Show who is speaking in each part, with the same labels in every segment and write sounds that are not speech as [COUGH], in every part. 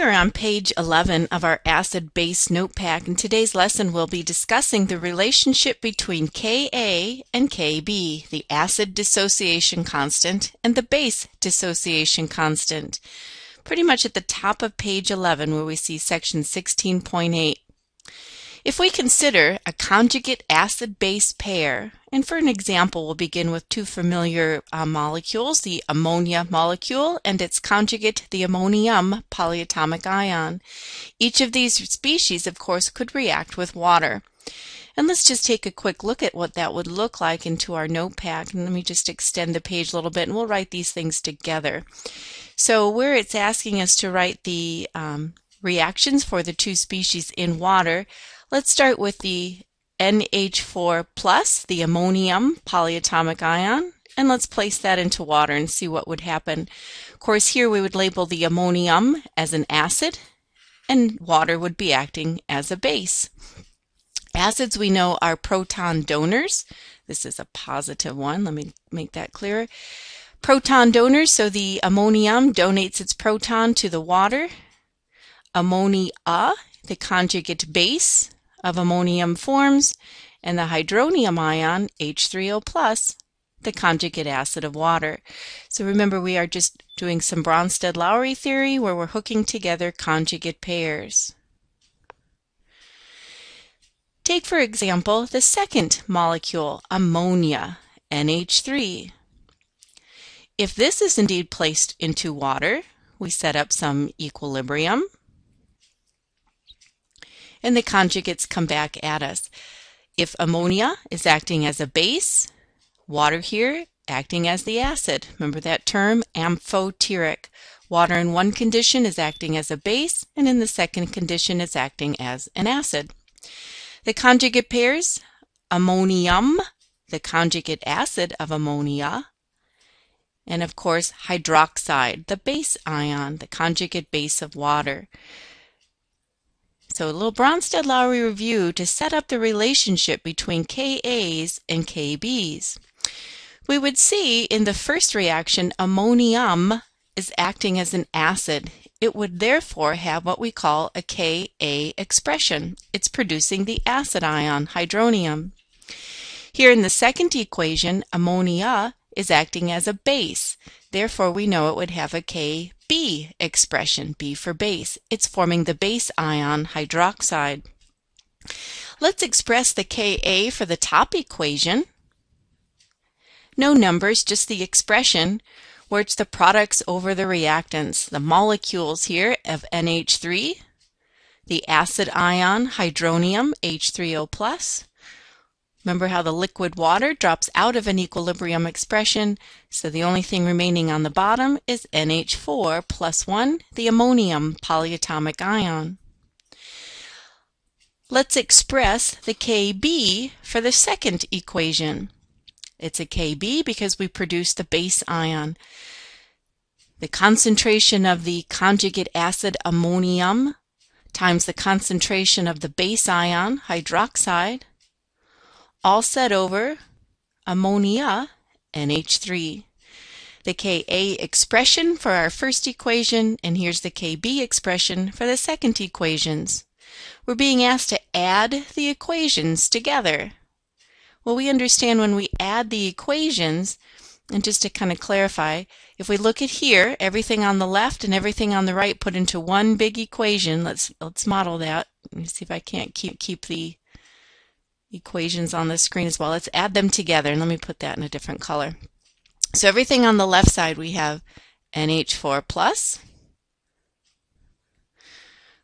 Speaker 1: We are on page 11 of our acid-base notepad and today's lesson will be discussing the relationship between Ka and Kb, the acid dissociation constant and the base dissociation constant. Pretty much at the top of page 11 where we see section 16.8. If we consider a conjugate acid-base pair, and for an example, we'll begin with two familiar uh, molecules, the ammonia molecule and its conjugate, the ammonium polyatomic ion. Each of these species, of course, could react with water. And let's just take a quick look at what that would look like into our notepad. And let me just extend the page a little bit and we'll write these things together. So where it's asking us to write the um, reactions for the two species in water, Let's start with the NH4 plus, the ammonium polyatomic ion, and let's place that into water and see what would happen. Of course, here we would label the ammonium as an acid, and water would be acting as a base. Acids we know are proton donors. This is a positive one. Let me make that clearer. Proton donors, so the ammonium donates its proton to the water. Ammonia, the conjugate base, of ammonium forms, and the hydronium ion, H3O+, plus, the conjugate acid of water. So remember, we are just doing some Bronsted-Lowry theory where we're hooking together conjugate pairs. Take, for example, the second molecule, ammonia, NH3. If this is indeed placed into water, we set up some equilibrium and the conjugates come back at us. If ammonia is acting as a base, water here acting as the acid. Remember that term, amphoteric. Water in one condition is acting as a base, and in the second condition is acting as an acid. The conjugate pairs, ammonium, the conjugate acid of ammonia, and of course hydroxide, the base ion, the conjugate base of water. So a little Bronsted-Lowry review to set up the relationship between Kas and Kbs. We would see in the first reaction ammonium is acting as an acid. It would therefore have what we call a Ka expression. It's producing the acid ion, hydronium. Here in the second equation, ammonia is acting as a base. Therefore, we know it would have a Kb expression, B for base. It's forming the base ion hydroxide. Let's express the Ka for the top equation. No numbers, just the expression where it's the products over the reactants. The molecules here of NH3, the acid ion hydronium H3O+, Remember how the liquid water drops out of an equilibrium expression, so the only thing remaining on the bottom is NH4 plus 1, the ammonium polyatomic ion. Let's express the Kb for the second equation. It's a Kb because we produce the base ion. The concentration of the conjugate acid ammonium times the concentration of the base ion hydroxide all set over ammonia, NH3. The Ka expression for our first equation, and here's the Kb expression for the second equations. We're being asked to add the equations together. Well, we understand when we add the equations, and just to kind of clarify, if we look at here, everything on the left and everything on the right put into one big equation. Let's let's model that. Let me see if I can't keep keep the equations on the screen as well. Let's add them together and let me put that in a different color. So everything on the left side we have NH4 plus,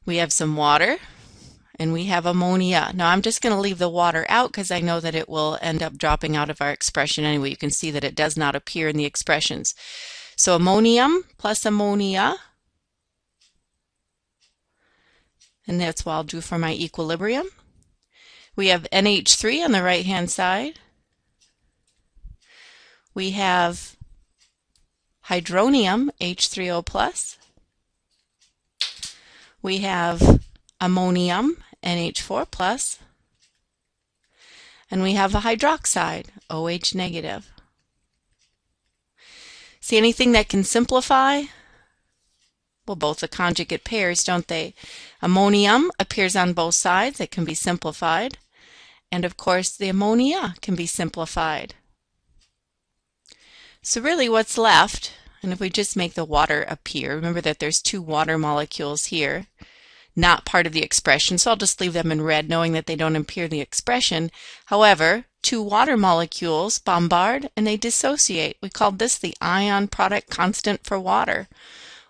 Speaker 1: we have some water, and we have ammonia. Now I'm just going to leave the water out because I know that it will end up dropping out of our expression anyway. You can see that it does not appear in the expressions. So ammonium plus ammonia, and that's what I'll do for my equilibrium. We have NH3 on the right hand side. We have hydronium, H3O+. plus. We have ammonium, NH4+. plus, And we have a hydroxide, OH negative. See anything that can simplify? Well, both the conjugate pairs, don't they? Ammonium appears on both sides. It can be simplified. And of course, the ammonia can be simplified. So really what's left, and if we just make the water appear, remember that there's two water molecules here, not part of the expression, so I'll just leave them in red knowing that they don't appear in the expression. However, two water molecules bombard and they dissociate. We called this the ion product constant for water.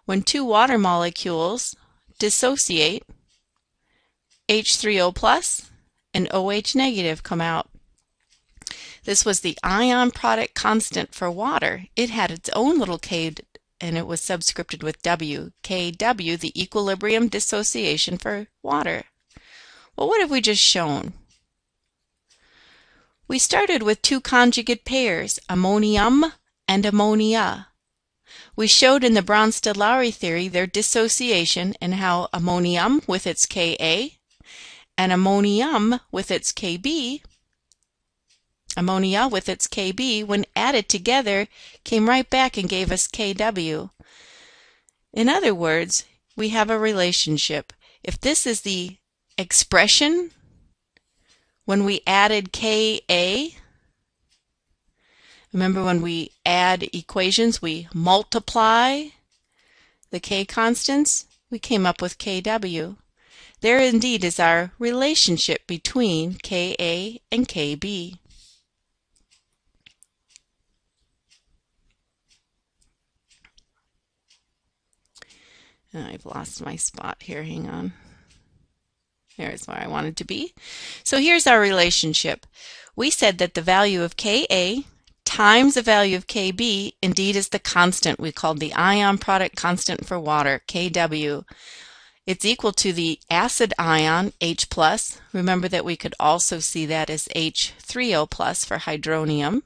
Speaker 1: When two water molecules dissociate, H3O plus and OH negative come out. This was the ion product constant for water. It had its own little K and it was subscripted with W. KW, the equilibrium dissociation for water. Well, what have we just shown? We started with two conjugate pairs, ammonium and ammonia. We showed in the Bronsted-Lowry theory their dissociation and how ammonium with its Ka and ammonium with its Kb, ammonia with its Kb, when added together, came right back and gave us Kw. In other words, we have a relationship. If this is the expression when we added Ka, remember when we add equations, we multiply the K constants, we came up with Kw. There indeed is our relationship between Ka and Kb. Oh, I've lost my spot here. Hang on. There's where I wanted to be. So here's our relationship. We said that the value of Ka times the value of Kb indeed is the constant we called the ion product constant for water, Kw. It's equal to the acid ion, H+. plus. Remember that we could also see that as H3O plus for hydronium,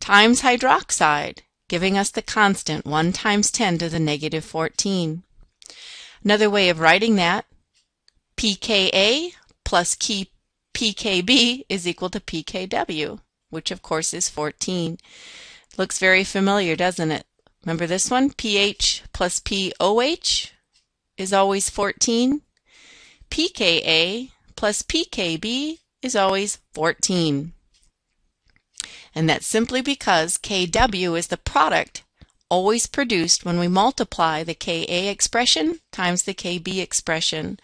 Speaker 1: times hydroxide, giving us the constant 1 times 10 to the negative 14. Another way of writing that pKa plus pKb is equal to pKw, which of course is 14. Looks very familiar, doesn't it? Remember this one? pH plus pOH is always 14. pKa plus pKb is always 14. And that's simply because Kw is the product always produced when we multiply the Ka expression times the Kb expression.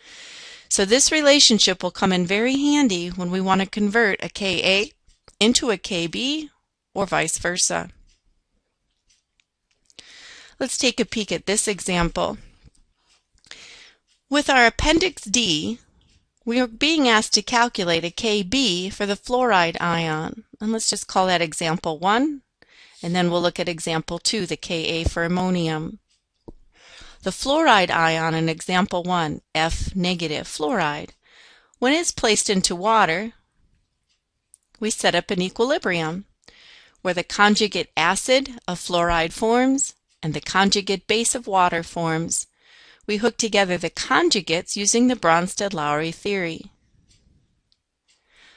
Speaker 1: So this relationship will come in very handy when we want to convert a Ka into a Kb or vice versa. Let's take a peek at this example. With our Appendix D, we are being asked to calculate a Kb for the fluoride ion. And let's just call that example 1, and then we'll look at example 2, the Ka for ammonium. The fluoride ion in example 1, F negative fluoride, when it's placed into water, we set up an equilibrium where the conjugate acid of fluoride forms and the conjugate base of water forms. We hook together the conjugates using the Bronsted-Lowry theory.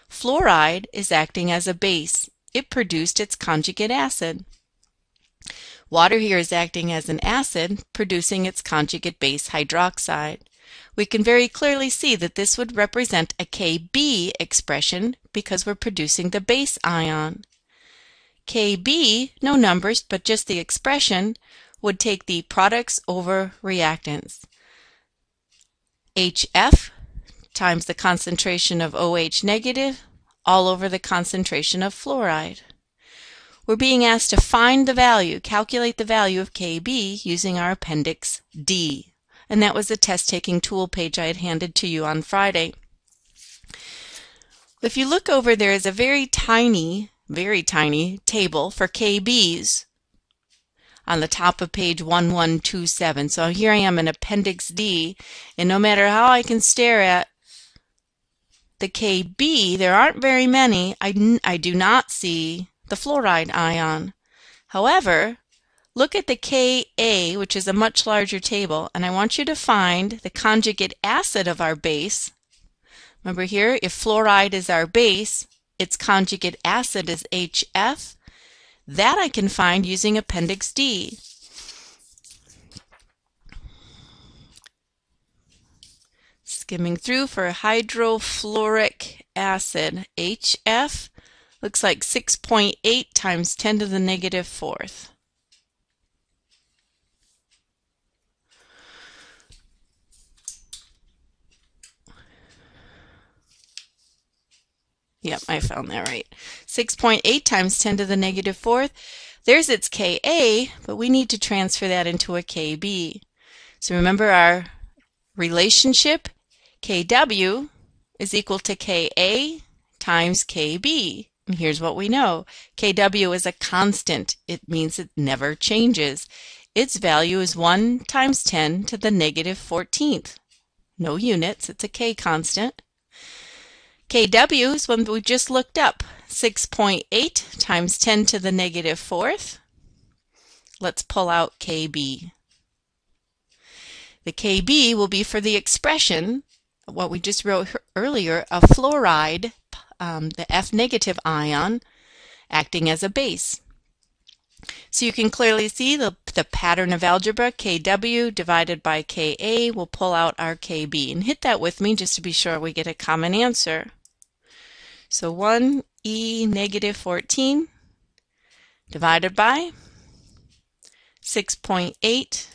Speaker 1: Fluoride is acting as a base. It produced its conjugate acid. Water here is acting as an acid, producing its conjugate base hydroxide. We can very clearly see that this would represent a Kb expression because we're producing the base ion. Kb, no numbers, but just the expression, would take the products over reactants. HF times the concentration of OH negative all over the concentration of fluoride. We're being asked to find the value, calculate the value of Kb using our Appendix D. And that was the test-taking tool page I had handed to you on Friday. If you look over, there is a very tiny, very tiny table for KBs on the top of page 1127. So here I am in Appendix D, and no matter how I can stare at the KB, there aren't very many. I, I do not see the fluoride ion. However, look at the Ka, which is a much larger table, and I want you to find the conjugate acid of our base. Remember here, if fluoride is our base, its conjugate acid is HF. That I can find using Appendix D. Skimming through for hydrofluoric acid, HF, looks like 6.8 times 10 to the negative fourth. Yep, I found that right. 6.8 times 10 to the negative fourth. There's its Ka, but we need to transfer that into a Kb. So remember our relationship, Kw is equal to Ka times Kb. And here's what we know. Kw is a constant. It means it never changes. Its value is 1 times 10 to the negative 14th. No units, it's a K constant. Kw is one we just looked up, 6.8 times 10 to the negative fourth. Let's pull out Kb. The Kb will be for the expression, what we just wrote earlier, a fluoride, um, the F negative ion, acting as a base. So you can clearly see the, the pattern of algebra, Kw divided by Ka will pull out our Kb. And hit that with me just to be sure we get a common answer. So 1 e negative 14 divided by 6.8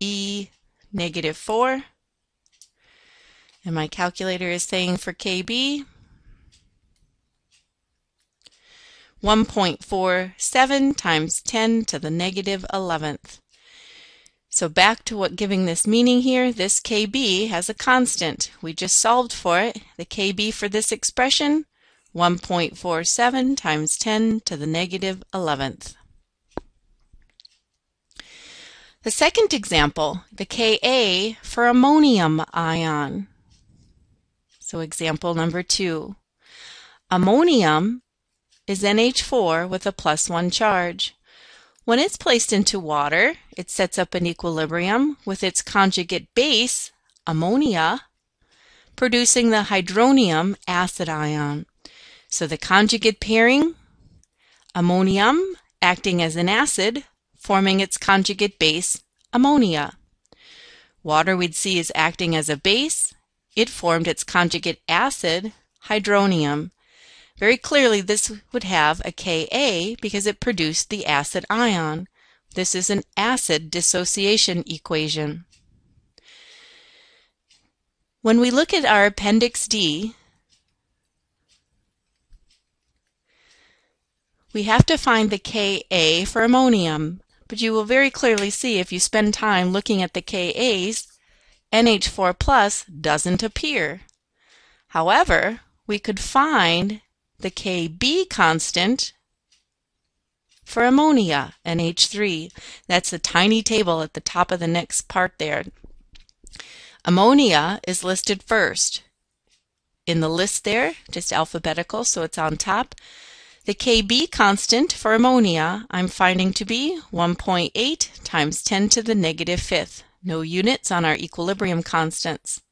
Speaker 1: e negative 4. And my calculator is saying for KB 1.47 times 10 to the negative 11th. So back to what giving this meaning here, this KB has a constant. We just solved for it. The KB for this expression 1.47 times 10 to the negative 11th. The second example, the Ka for ammonium ion. So example number two. Ammonium is NH4 with a plus one charge. When it's placed into water, it sets up an equilibrium with its conjugate base, ammonia, producing the hydronium acid ion. So the conjugate pairing, ammonium acting as an acid, forming its conjugate base, ammonia. Water we'd see is acting as a base. It formed its conjugate acid, hydronium. Very clearly this would have a Ka because it produced the acid ion. This is an acid dissociation equation. When we look at our Appendix D, We have to find the Ka for ammonium, but you will very clearly see if you spend time looking at the Kas, NH4 plus doesn't appear. However, we could find the Kb constant for ammonia, NH3. That's the tiny table at the top of the next part there. Ammonia is listed first. In the list there, just alphabetical, so it's on top. The Kb constant for ammonia I'm finding to be 1.8 times 10 to the negative fifth. No units on our equilibrium constants.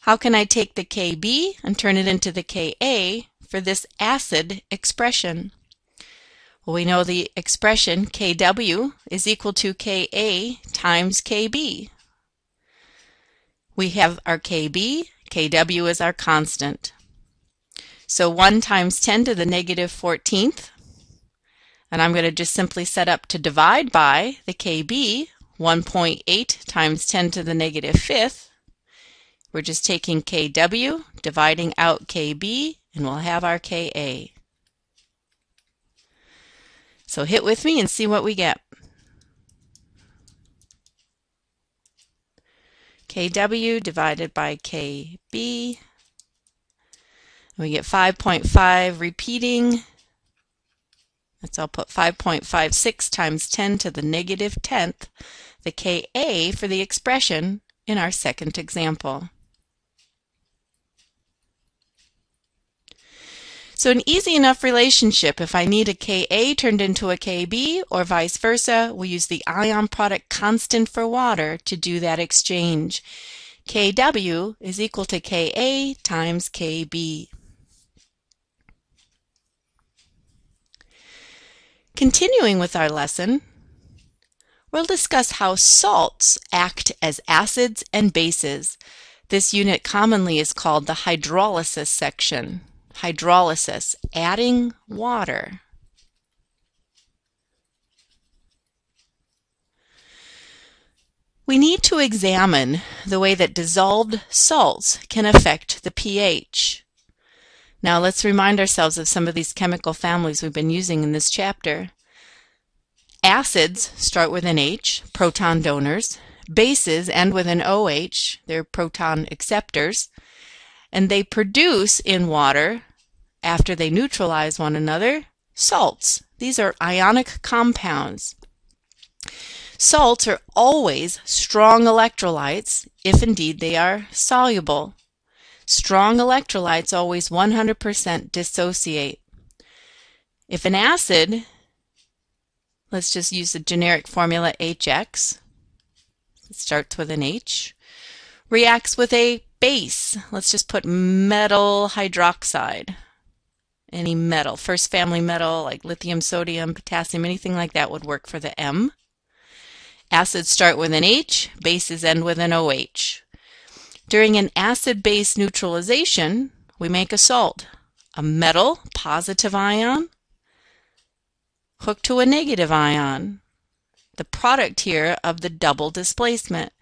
Speaker 1: How can I take the Kb and turn it into the Ka for this acid expression? Well, we know the expression Kw is equal to Ka times Kb. We have our Kb, Kw is our constant. So 1 times 10 to the negative 14th. And I'm going to just simply set up to divide by the KB, 1.8 times 10 to the negative 5th. We're just taking KW, dividing out KB, and we'll have our KA. So hit with me and see what we get. KW divided by KB we get 5.5 repeating. So I'll put 5.56 times 10 to the negative 10th, the Ka for the expression in our second example. So an easy enough relationship, if I need a Ka turned into a Kb or vice versa, we'll use the ion product constant for water to do that exchange. Kw is equal to Ka times Kb. Continuing with our lesson, we'll discuss how salts act as acids and bases. This unit commonly is called the hydrolysis section. Hydrolysis, adding water. We need to examine the way that dissolved salts can affect the pH. Now let's remind ourselves of some of these chemical families we've been using in this chapter. Acids start with an H, proton donors. Bases end with an OH, they're proton acceptors. And they produce in water, after they neutralize one another, salts. These are ionic compounds. Salts are always strong electrolytes, if indeed they are soluble. Strong electrolytes always 100% dissociate. If an acid, let's just use the generic formula HX, it starts with an H, reacts with a base, let's just put metal hydroxide, any metal, first family metal like lithium, sodium, potassium, anything like that would work for the M. Acids start with an H, bases end with an OH. During an acid-base neutralization, we make a salt, a metal positive ion hooked to a negative ion, the product here of the double displacement.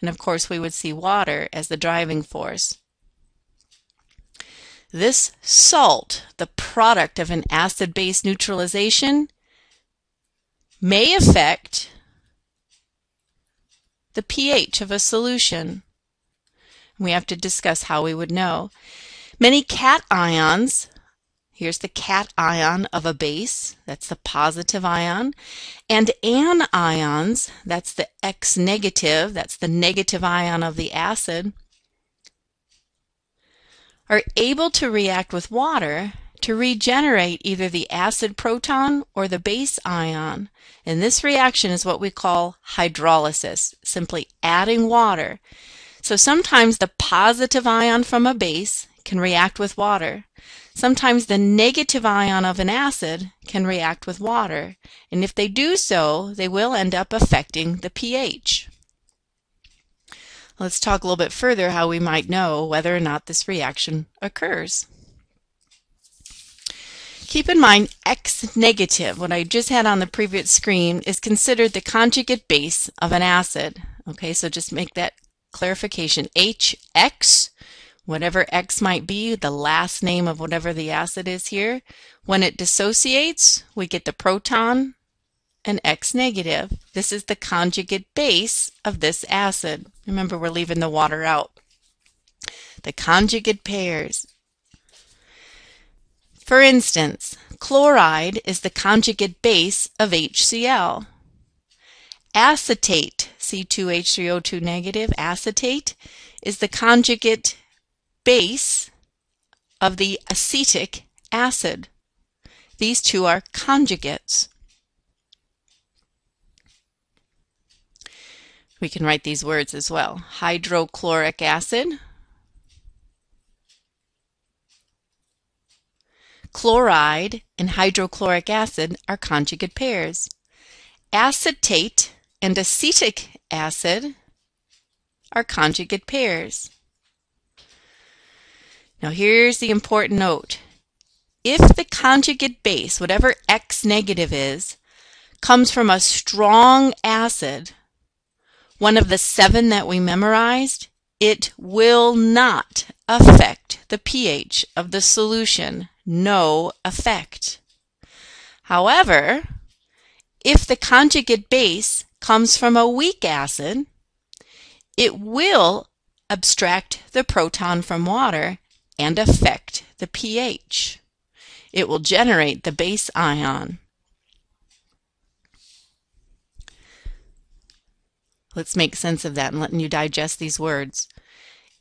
Speaker 1: And of course, we would see water as the driving force. This salt, the product of an acid-base neutralization, may affect the pH of a solution. We have to discuss how we would know. Many cations, here's the cation of a base, that's the positive ion, and anions, that's the X negative, that's the negative ion of the acid, are able to react with water to regenerate either the acid proton or the base ion. And this reaction is what we call hydrolysis, simply adding water. So sometimes the positive ion from a base can react with water. Sometimes the negative ion of an acid can react with water. And if they do so, they will end up affecting the pH. Let's talk a little bit further how we might know whether or not this reaction occurs. Keep in mind X negative, what I just had on the previous screen, is considered the conjugate base of an acid. Okay, so just make that clarification. HX, whatever X might be, the last name of whatever the acid is here, when it dissociates, we get the proton and X negative. This is the conjugate base of this acid. Remember, we're leaving the water out. The conjugate pairs for instance, chloride is the conjugate base of HCl. Acetate, C2H3O2 negative, acetate is the conjugate base of the acetic acid. These two are conjugates. We can write these words as well. Hydrochloric acid Chloride and hydrochloric acid are conjugate pairs. Acetate and acetic acid are conjugate pairs. Now here's the important note. If the conjugate base, whatever X negative is, comes from a strong acid, one of the seven that we memorized, it will not affect the pH of the solution no effect. However, if the conjugate base comes from a weak acid, it will abstract the proton from water and affect the pH. It will generate the base ion. Let's make sense of that and letting you digest these words.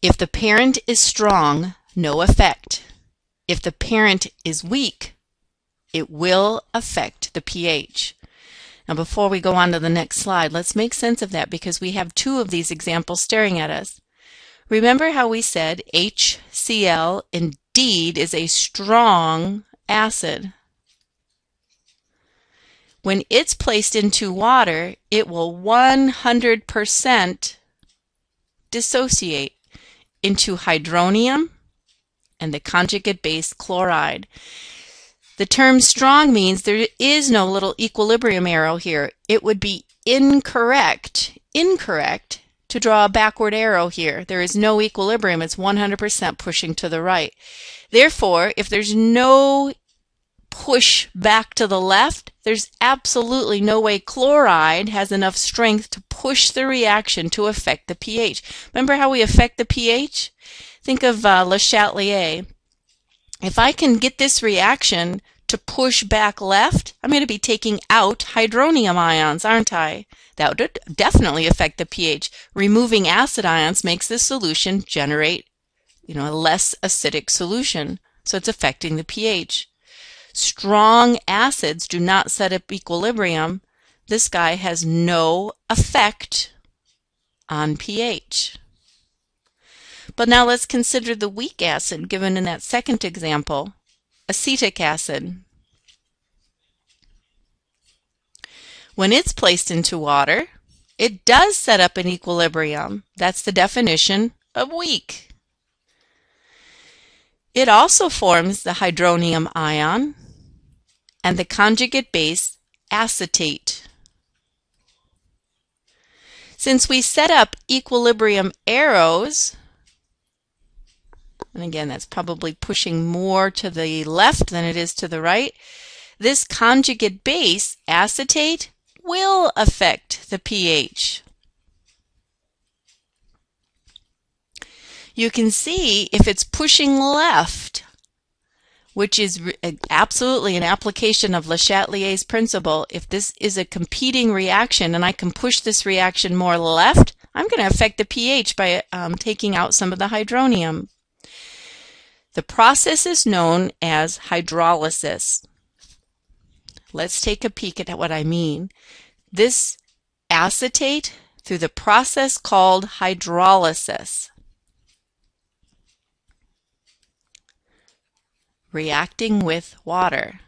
Speaker 1: If the parent is strong, no effect. If the parent is weak, it will affect the pH. Now before we go on to the next slide, let's make sense of that because we have two of these examples staring at us. Remember how we said HCl indeed is a strong acid. When it's placed into water, it will 100% dissociate. into hydronium and the conjugate base chloride. The term strong means there is no little equilibrium arrow here. It would be incorrect, incorrect to draw a backward arrow here. There is no equilibrium. It's 100% pushing to the right. Therefore, if there's no push back to the left, there's absolutely no way chloride has enough strength to push the reaction to affect the pH. Remember how we affect the pH? Think of uh, Le Chatelier. If I can get this reaction to push back left, I'm going to be taking out hydronium ions, aren't I? That would definitely affect the pH. Removing acid ions makes the solution generate, you know, a less acidic solution. So it's affecting the pH. Strong acids do not set up equilibrium. This guy has no effect on pH. But now let's consider the weak acid given in that second example, acetic acid. When it's placed into water, it does set up an equilibrium. That's the definition of weak. It also forms the hydronium ion and the conjugate base acetate. Since we set up equilibrium arrows, and again that's probably pushing more to the left than it is to the right, this conjugate base, acetate, will affect the pH. You can see if it's pushing left, which is absolutely an application of Le Chatelier's principle, if this is a competing reaction and I can push this reaction more left, I'm going to affect the pH by um, taking out some of the hydronium. The process is known as hydrolysis. Let's take a peek at what I mean. This acetate through the process called hydrolysis. Reacting with water.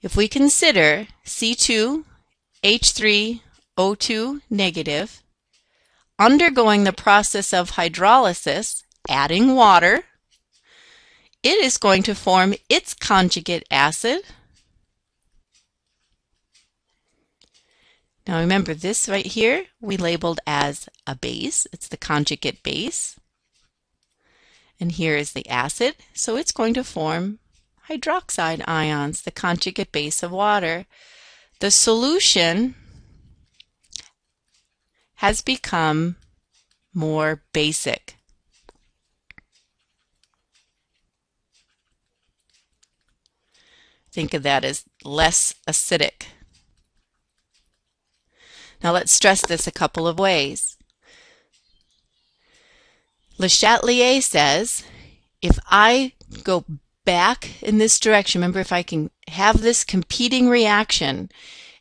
Speaker 1: If we consider C2H3O2 negative undergoing the process of hydrolysis, adding water, it is going to form its conjugate acid. Now remember this right here we labeled as a base. It's the conjugate base. And here is the acid. So it's going to form hydroxide ions, the conjugate base of water. The solution has become more basic. Think of that as less acidic. Now let's stress this a couple of ways. Le Chatelier says, if I go back in this direction, remember if I can have this competing reaction,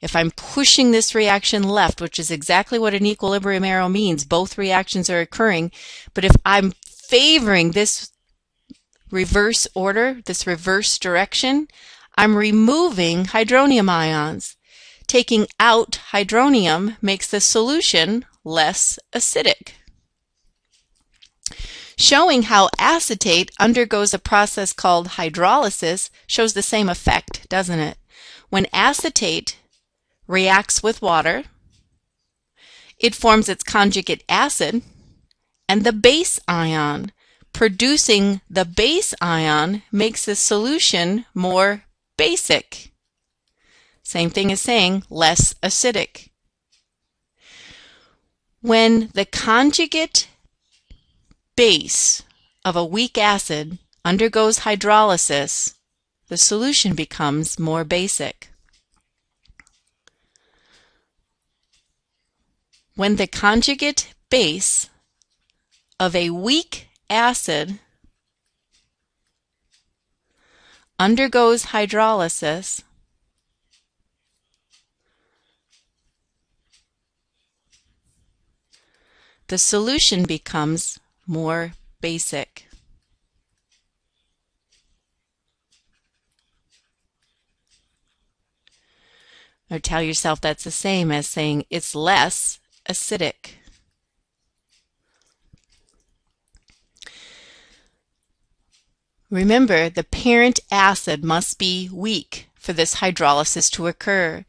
Speaker 1: if I'm pushing this reaction left, which is exactly what an equilibrium arrow means, both reactions are occurring, but if I'm favoring this reverse order, this reverse direction, I'm removing hydronium ions. Taking out hydronium makes the solution less acidic. Showing how acetate undergoes a process called hydrolysis shows the same effect, doesn't it? When acetate reacts with water, it forms its conjugate acid and the base ion. Producing the base ion makes the solution more basic. Same thing as saying less acidic. When the conjugate base of a weak acid undergoes hydrolysis, the solution becomes more basic. When the conjugate base of a weak acid undergoes hydrolysis the solution becomes more basic. Or tell yourself that's the same as saying it's less acidic. Remember, the parent acid must be weak for this hydrolysis to occur.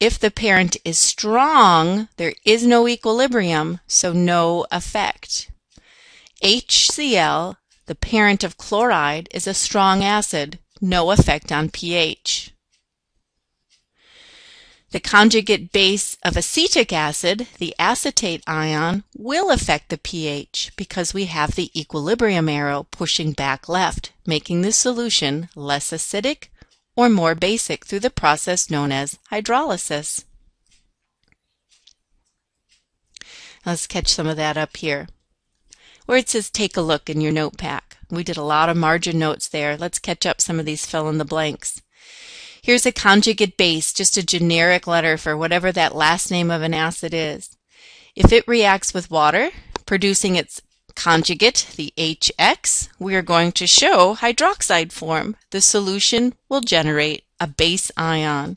Speaker 1: If the parent is strong, there is no equilibrium, so no effect. HCl, the parent of chloride, is a strong acid, no effect on pH. The conjugate base of acetic acid, the acetate ion, will affect the pH because we have the equilibrium arrow pushing back left, making the solution less acidic or more basic through the process known as hydrolysis. Let's catch some of that up here. Where it says take a look in your notepad. We did a lot of margin notes there. Let's catch up some of these fill in the blanks. Here's a conjugate base, just a generic letter for whatever that last name of an acid is. If it reacts with water, producing its conjugate, the HX, we are going to show hydroxide form. The solution will generate a base ion.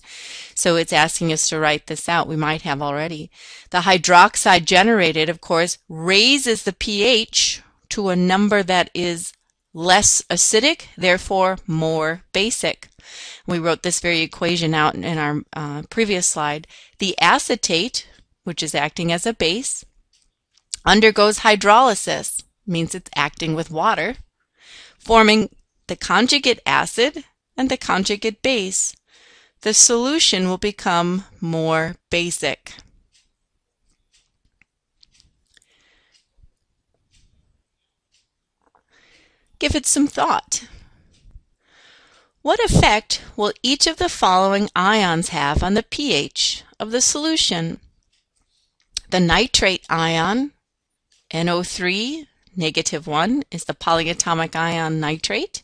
Speaker 1: So it's asking us to write this out. We might have already. The hydroxide generated, of course, raises the pH to a number that is less acidic, therefore more basic. We wrote this very equation out in our uh, previous slide. The acetate, which is acting as a base, undergoes hydrolysis, means it's acting with water, forming the conjugate acid and the conjugate base. The solution will become more basic. Give it some thought. What effect will each of the following ions have on the pH of the solution? The nitrate ion, NO3, negative 1, is the polyatomic ion nitrate.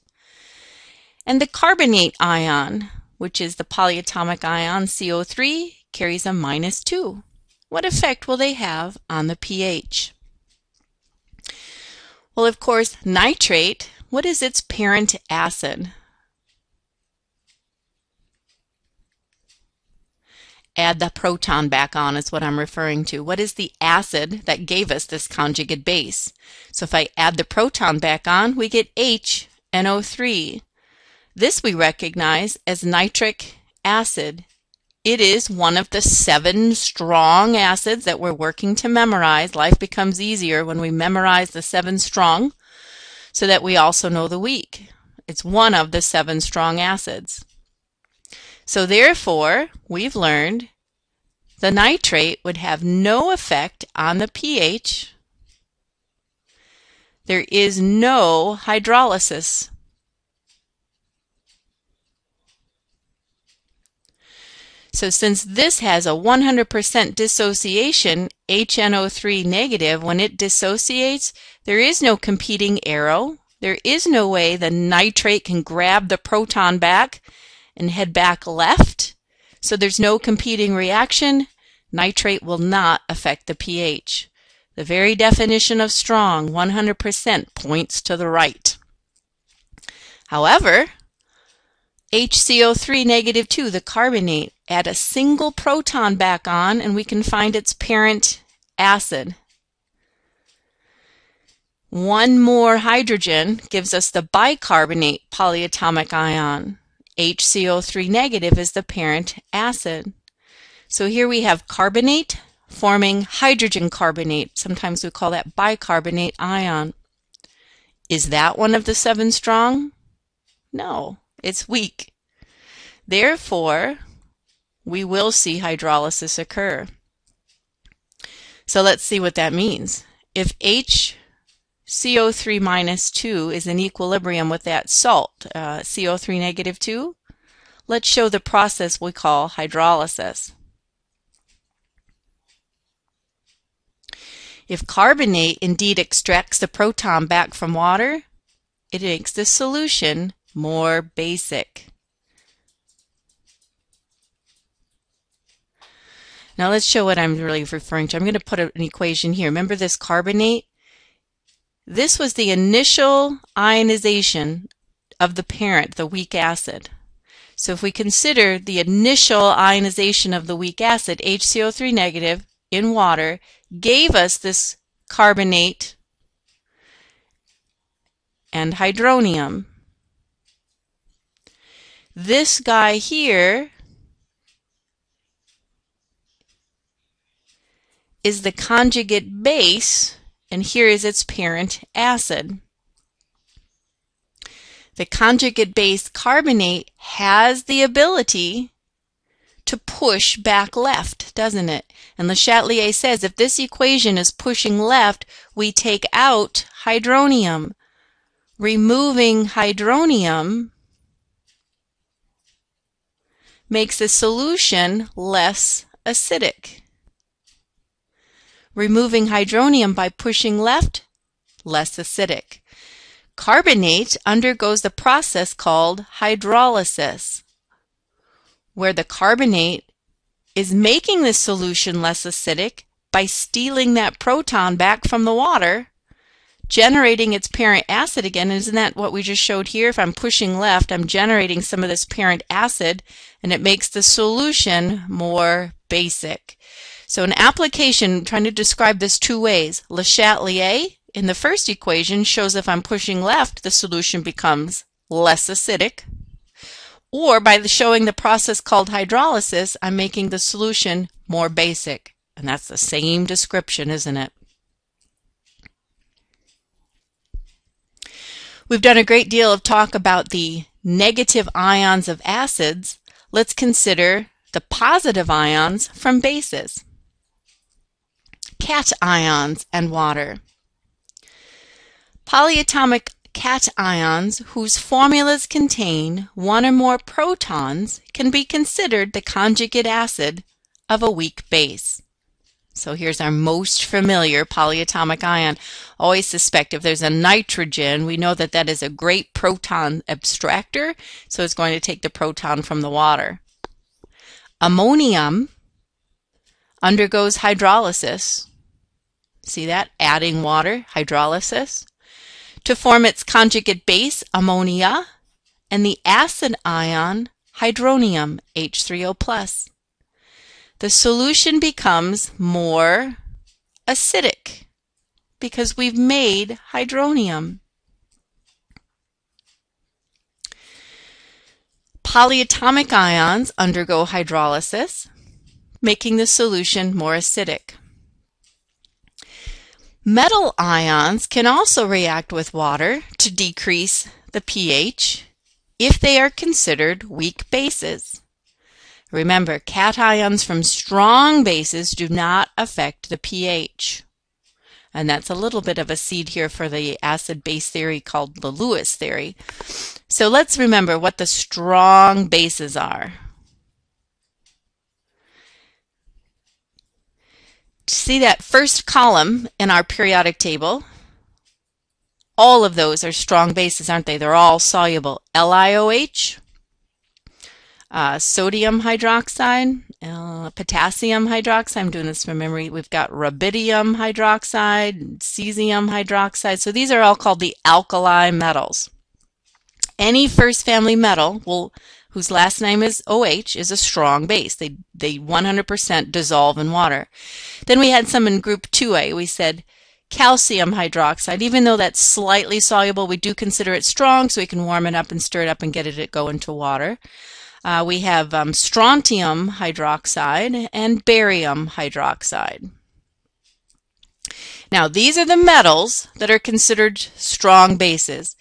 Speaker 1: And the carbonate ion, which is the polyatomic ion CO3, carries a minus 2. What effect will they have on the pH? Well, of course, nitrate, what is its parent acid? Add the proton back on is what I'm referring to. What is the acid that gave us this conjugate base? So if I add the proton back on, we get HNO3. This we recognize as nitric acid. It is one of the seven strong acids that we're working to memorize. Life becomes easier when we memorize the seven strong so that we also know the weak. It's one of the seven strong acids. So therefore, we've learned the nitrate would have no effect on the pH. There is no hydrolysis. So since this has a 100% dissociation, HNO3 negative, when it dissociates, there is no competing arrow. There is no way the nitrate can grab the proton back and head back left. So there's no competing reaction. Nitrate will not affect the pH. The very definition of strong, 100%, points to the right. However, HCO3 negative 2, the carbonate, add a single proton back on and we can find its parent acid. One more hydrogen gives us the bicarbonate polyatomic ion. HCO3 negative is the parent acid. So here we have carbonate forming hydrogen carbonate. Sometimes we call that bicarbonate ion. Is that one of the seven strong? No, it's weak. Therefore, we will see hydrolysis occur. So let's see what that means. If HCO3 minus 2 is in equilibrium with that salt, uh, CO3 negative 2, let's show the process we call hydrolysis. If carbonate indeed extracts the proton back from water, it makes the solution more basic. Now let's show what I'm really referring to. I'm going to put an equation here. Remember this carbonate? This was the initial ionization of the parent, the weak acid. So if we consider the initial ionization of the weak acid, HCO3 negative, in water, gave us this carbonate and hydronium. This guy here is the conjugate base, and here is its parent acid. The conjugate base carbonate has the ability to push back left, doesn't it? And Le Chatelier says if this equation is pushing left, we take out hydronium. Removing hydronium makes the solution less acidic. Removing hydronium by pushing left, less acidic. Carbonate undergoes the process called hydrolysis, where the carbonate is making the solution less acidic by stealing that proton back from the water, generating its parent acid again. Isn't that what we just showed here? If I'm pushing left, I'm generating some of this parent acid, and it makes the solution more basic. So an application, trying to describe this two ways. Le Chatelier, in the first equation, shows if I'm pushing left, the solution becomes less acidic. Or by the showing the process called hydrolysis, I'm making the solution more basic. And that's the same description, isn't it? We've done a great deal of talk about the negative ions of acids. Let's consider the positive ions from bases cations and water. Polyatomic cations whose formulas contain one or more protons can be considered the conjugate acid of a weak base. So here's our most familiar polyatomic ion. Always suspect if there's a nitrogen, we know that that is a great proton abstractor, so it's going to take the proton from the water. Ammonium undergoes hydrolysis. See that? Adding water, hydrolysis. To form its conjugate base, ammonia, and the acid ion, hydronium, H3O+. The solution becomes more acidic because we've made hydronium. Polyatomic ions undergo hydrolysis making the solution more acidic. Metal ions can also react with water to decrease the pH if they are considered weak bases. Remember, cations from strong bases do not affect the pH. And that's a little bit of a seed here for the acid-base theory called the Lewis theory. So let's remember what the strong bases are. See that first column in our periodic table, all of those are strong bases, aren't they? They're all soluble. LiOH, uh, sodium hydroxide, uh, potassium hydroxide. I'm doing this from memory. We've got rubidium hydroxide, cesium hydroxide. So these are all called the alkali metals. Any first family metal will whose last name is OH, is a strong base. They, they 100% dissolve in water. Then we had some in group 2A. We said calcium hydroxide. Even though that's slightly soluble, we do consider it strong, so we can warm it up and stir it up and get it to go into water. Uh, we have um, strontium hydroxide and barium hydroxide. Now, these are the metals that are considered strong bases.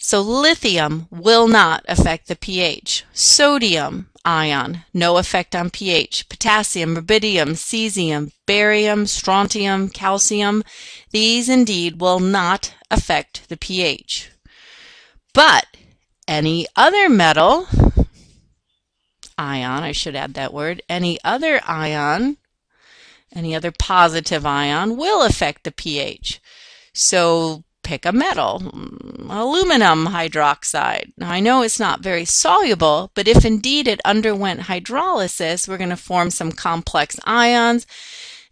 Speaker 1: So lithium will not affect the pH. Sodium ion, no effect on pH. Potassium, rubidium, cesium, barium, strontium, calcium, these indeed will not affect the pH. But any other metal, ion, I should add that word, any other ion, any other positive ion will affect the pH. So pick a metal, aluminum hydroxide. Now I know it's not very soluble, but if indeed it underwent hydrolysis, we're going to form some complex ions.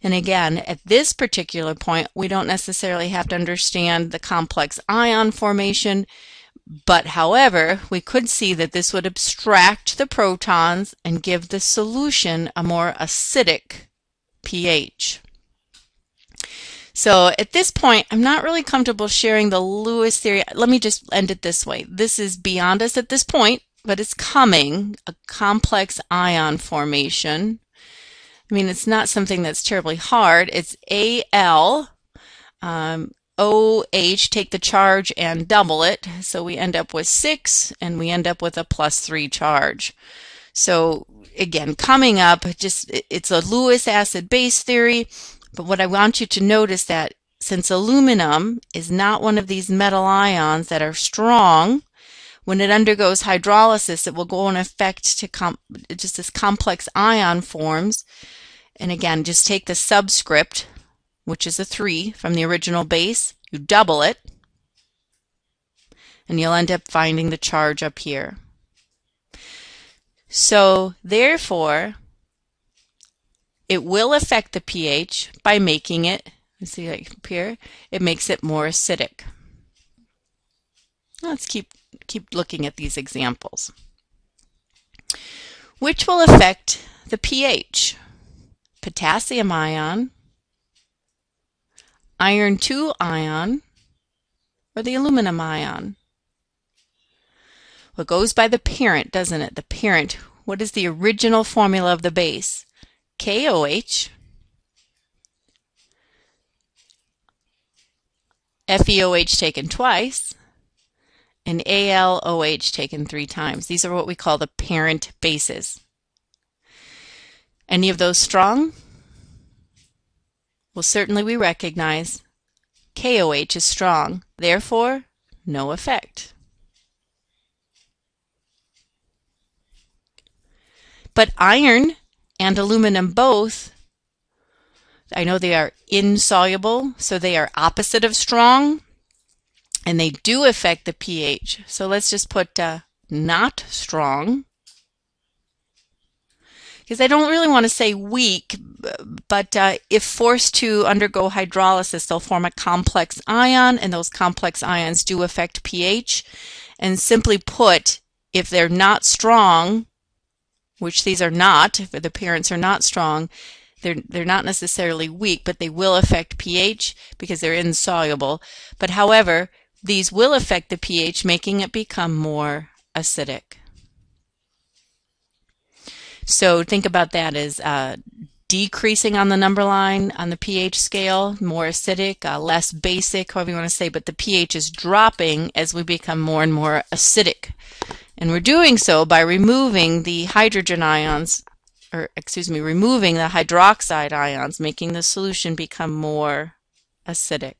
Speaker 1: And again, at this particular point, we don't necessarily have to understand the complex ion formation, But however, we could see that this would abstract the protons and give the solution a more acidic pH. So at this point, I'm not really comfortable sharing the Lewis theory. Let me just end it this way. This is beyond us at this point, but it's coming, a complex ion formation. I mean, it's not something that's terribly hard. It's Al, um, OH, take the charge and double it. So we end up with 6, and we end up with a plus 3 charge. So again, coming up, just it's a Lewis acid base theory. But what I want you to notice that since aluminum is not one of these metal ions that are strong, when it undergoes hydrolysis, it will go in effect to just this complex ion forms. And again, just take the subscript, which is a 3 from the original base, you double it, and you'll end up finding the charge up here. So therefore, it will affect the pH by making it, let's see like here, it makes it more acidic. Let's keep, keep looking at these examples. Which will affect the pH? Potassium ion, iron 2 ion, or the aluminum ion? Well, it goes by the parent, doesn't it? The parent. What is the original formula of the base? KOH, FeOH taken twice, and AlOH taken three times. These are what we call the parent bases. Any of those strong? Well, certainly we recognize KOH is strong, therefore no effect. But iron and aluminum both, I know they are insoluble, so they are opposite of strong, and they do affect the pH. So let's just put uh, not strong, because I don't really want to say weak, but uh, if forced to undergo hydrolysis, they'll form a complex ion, and those complex ions do affect pH. And simply put, if they're not strong, which these are not, if the parents are not strong, they're, they're not necessarily weak, but they will affect pH because they're insoluble. But however, these will affect the pH, making it become more acidic. So think about that as uh, decreasing on the number line on the pH scale, more acidic, uh, less basic, however you want to say, but the pH is dropping as we become more and more acidic. And we're doing so by removing the hydrogen ions, or excuse me, removing the hydroxide ions, making the solution become more acidic.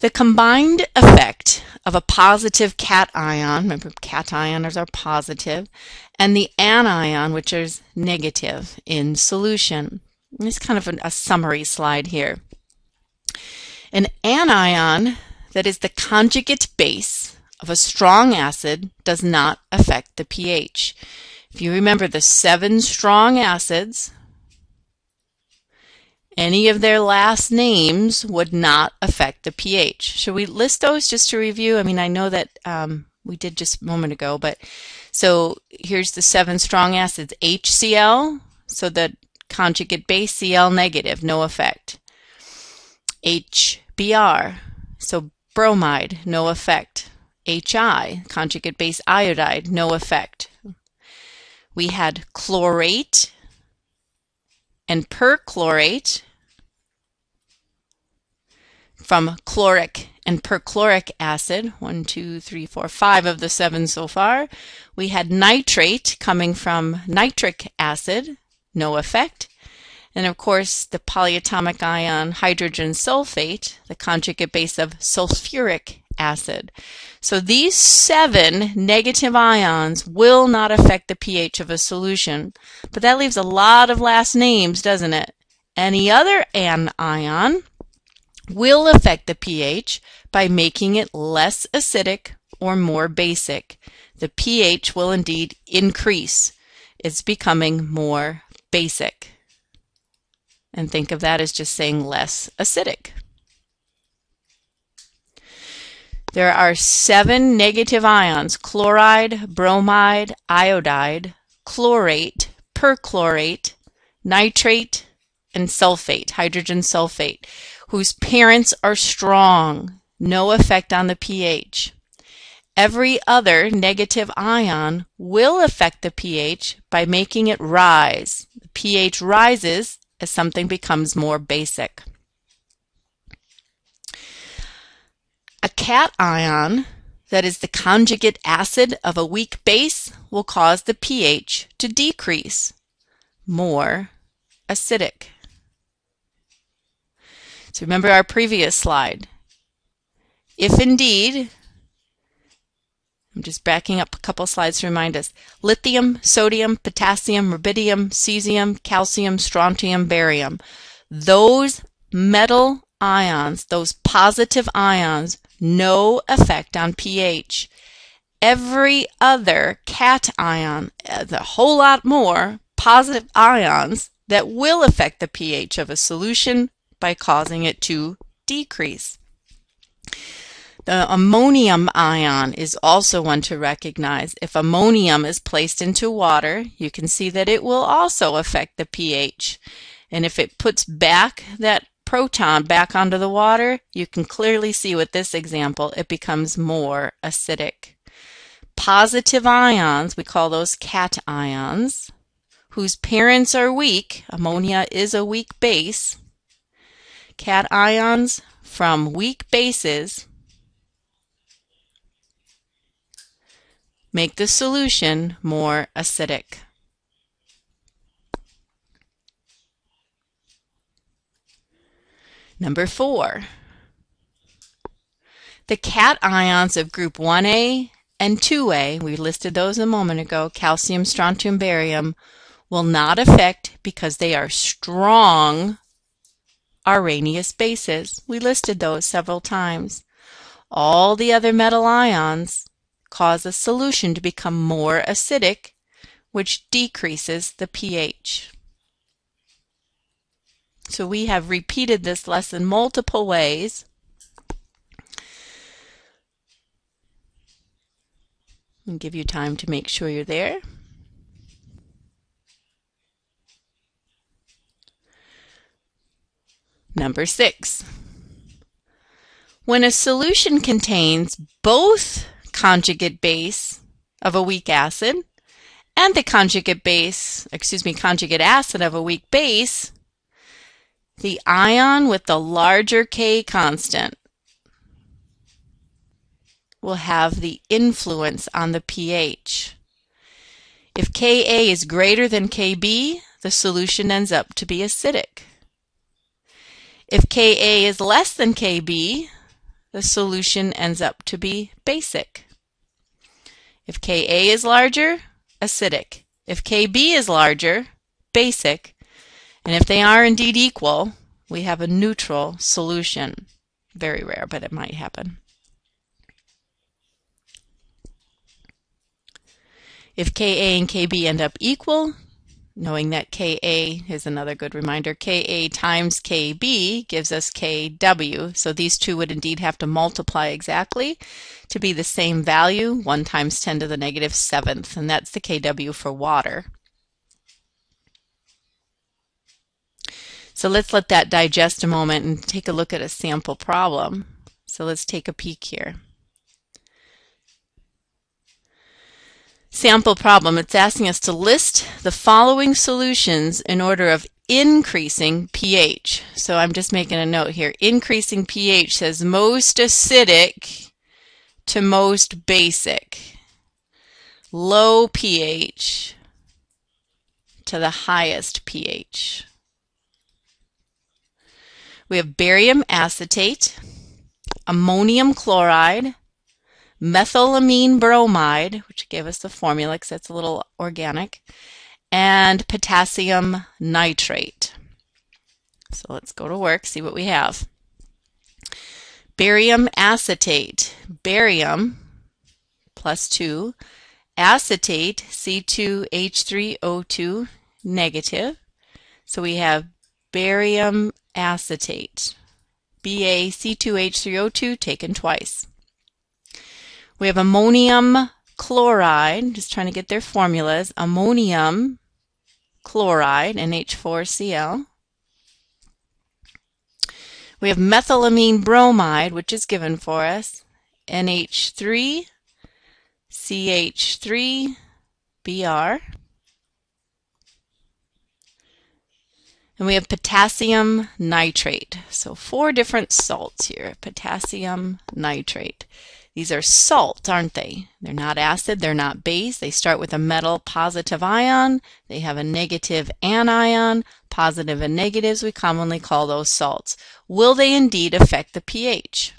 Speaker 1: The combined effect of a positive cation, remember cations are positive, and the anion, which is negative in solution. Is kind of a summary slide here. An anion that is the conjugate base of a strong acid does not affect the pH. If you remember the seven strong acids, any of their last names would not affect the pH. Should we list those just to review? I mean, I know that um, we did just a moment ago, but so here's the seven strong acids. HCl, so the conjugate base Cl negative, no effect. HBr, so bromide, no effect. HI, conjugate base iodide, no effect. We had chlorate and perchlorate from chloric and perchloric acid, one, two, three, four, five of the seven so far. We had nitrate coming from nitric acid, no effect. And of course, the polyatomic ion hydrogen sulfate, the conjugate base of sulfuric acid. So these seven negative ions will not affect the pH of a solution. But that leaves a lot of last names, doesn't it? Any other anion will affect the pH by making it less acidic or more basic. The pH will indeed increase. It's becoming more basic. And think of that as just saying less acidic. There are seven negative ions, chloride, bromide, iodide, chlorate, perchlorate, nitrate, and sulfate, hydrogen sulfate, whose parents are strong, no effect on the pH. Every other negative ion will affect the pH by making it rise. The pH rises as something becomes more basic. A cation, that is the conjugate acid of a weak base, will cause the pH to decrease, more acidic. So remember our previous slide. If indeed, I'm just backing up a couple slides to remind us, lithium, sodium, potassium, rubidium, cesium, calcium, strontium, barium, those metal ions, those positive ions, no effect on pH. Every other cation, a uh, whole lot more positive ions that will affect the pH of a solution by causing it to decrease. The ammonium ion is also one to recognize. If ammonium is placed into water, you can see that it will also affect the pH. And if it puts back that proton back onto the water, you can clearly see with this example, it becomes more acidic. Positive ions, we call those cations, whose parents are weak, ammonia is a weak base, cations from weak bases make the solution more acidic. Number four, the cations of group 1A and 2A, we listed those a moment ago, calcium, strontium, barium, will not affect because they are strong Arrhenius bases. We listed those several times. All the other metal ions cause a solution to become more acidic, which decreases the pH. So we have repeated this lesson multiple ways. And give you time to make sure you're there. Number six. When a solution contains both conjugate base of a weak acid and the conjugate base, excuse me, conjugate acid of a weak base, the ion with the larger K constant will have the influence on the pH. If Ka is greater than Kb, the solution ends up to be acidic. If Ka is less than Kb, the solution ends up to be basic. If Ka is larger, acidic. If Kb is larger, basic. And if they are indeed equal, we have a neutral solution. Very rare, but it might happen. If Ka and Kb end up equal, knowing that Ka is another good reminder, Ka times Kb gives us Kw. So these two would indeed have to multiply exactly to be the same value, 1 times 10 to the negative 7th, and that's the Kw for water. So let's let that digest a moment and take a look at a sample problem. So let's take a peek here. Sample problem, it's asking us to list the following solutions in order of increasing pH. So I'm just making a note here. Increasing pH says most acidic to most basic. Low pH to the highest pH. We have barium acetate, ammonium chloride, methylamine bromide, which gave us the formula because it's a little organic, and potassium nitrate. So let's go to work, see what we have. Barium acetate, barium plus 2, acetate C2H3O2 negative. So we have barium acetate. BaC2H3O2 taken twice. We have ammonium chloride, just trying to get their formulas, ammonium chloride, NH4Cl. We have methylamine bromide, which is given for us, NH3, CH3, Br. And we have potassium nitrate. So four different salts here. Potassium nitrate. These are salts, aren't they? They're not acid, they're not base. They start with a metal positive ion. They have a negative anion. Positive and negatives, we commonly call those salts. Will they indeed affect the pH?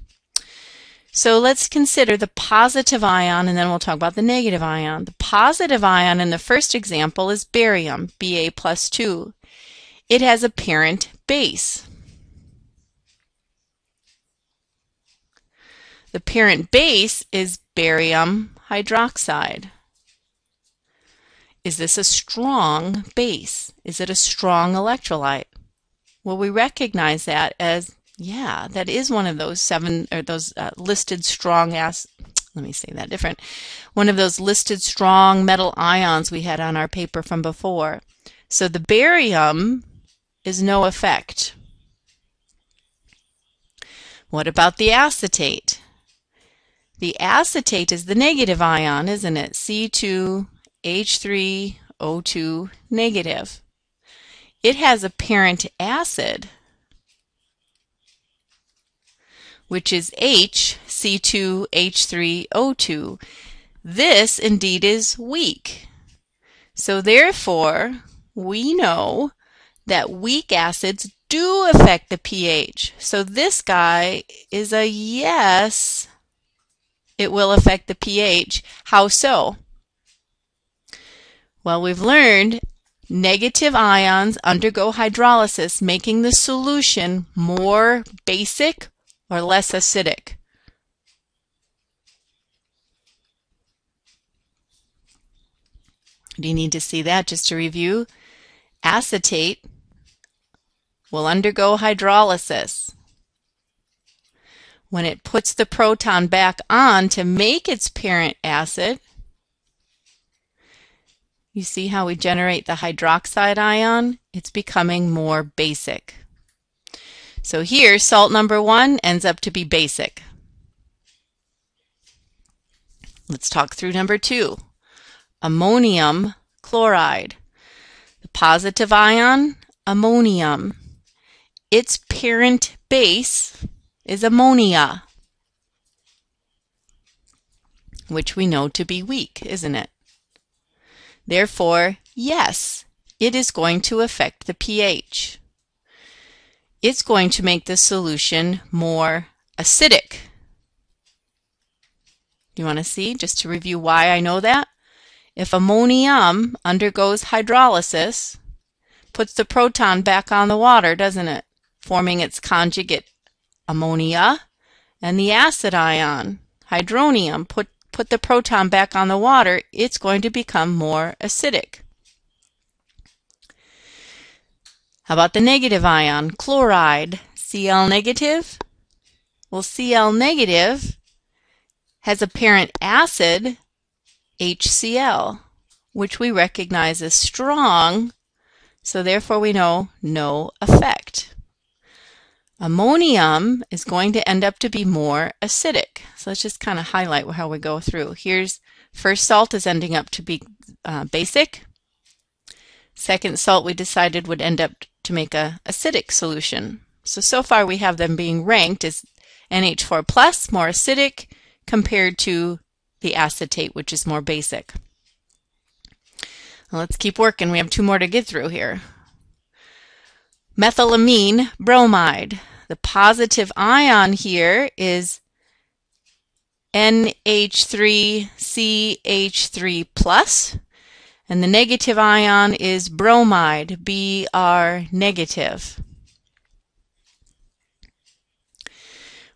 Speaker 1: So let's consider the positive ion and then we'll talk about the negative ion. The positive ion in the first example is barium, Ba plus 2. It has a parent base. The parent base is barium hydroxide. Is this a strong base? Is it a strong electrolyte? Well, we recognize that as, yeah, that is one of those seven, or those uh, listed strong as, let me say that different, one of those listed strong metal ions we had on our paper from before. So the barium is no effect. What about the acetate? The acetate is the negative ion, isn't it? C2H3O2 negative. It has a parent acid, which is H, C2H3O2. This indeed is weak. So therefore, we know that weak acids do affect the pH. So this guy is a yes it will affect the pH. How so? Well, we've learned negative ions undergo hydrolysis, making the solution more basic or less acidic. Do you need to see that just to review? Acetate will undergo hydrolysis when it puts the proton back on to make its parent acid, you see how we generate the hydroxide ion? It's becoming more basic. So here, salt number one ends up to be basic. Let's talk through number two. Ammonium chloride. The positive ion, ammonium. Its parent base is ammonia, which we know to be weak, isn't it? Therefore, yes, it is going to affect the pH. It's going to make the solution more acidic. You want to see, just to review why I know that? If ammonium undergoes hydrolysis, puts the proton back on the water, doesn't it? Forming its conjugate ammonia, and the acid ion, hydronium, put, put the proton back on the water, it's going to become more acidic. How about the negative ion, chloride, Cl negative? Well, Cl negative has a parent acid, HCl, which we recognize as strong, so therefore we know no effect. Ammonium is going to end up to be more acidic. So let's just kind of highlight how we go through. Here's first salt is ending up to be uh, basic. Second salt we decided would end up to make a acidic solution. So, so far we have them being ranked as NH4 plus, more acidic, compared to the acetate, which is more basic. Well, let's keep working. We have two more to get through here. Methylamine bromide. The positive ion here is NH3CH3 plus, and the negative ion is bromide, Br negative.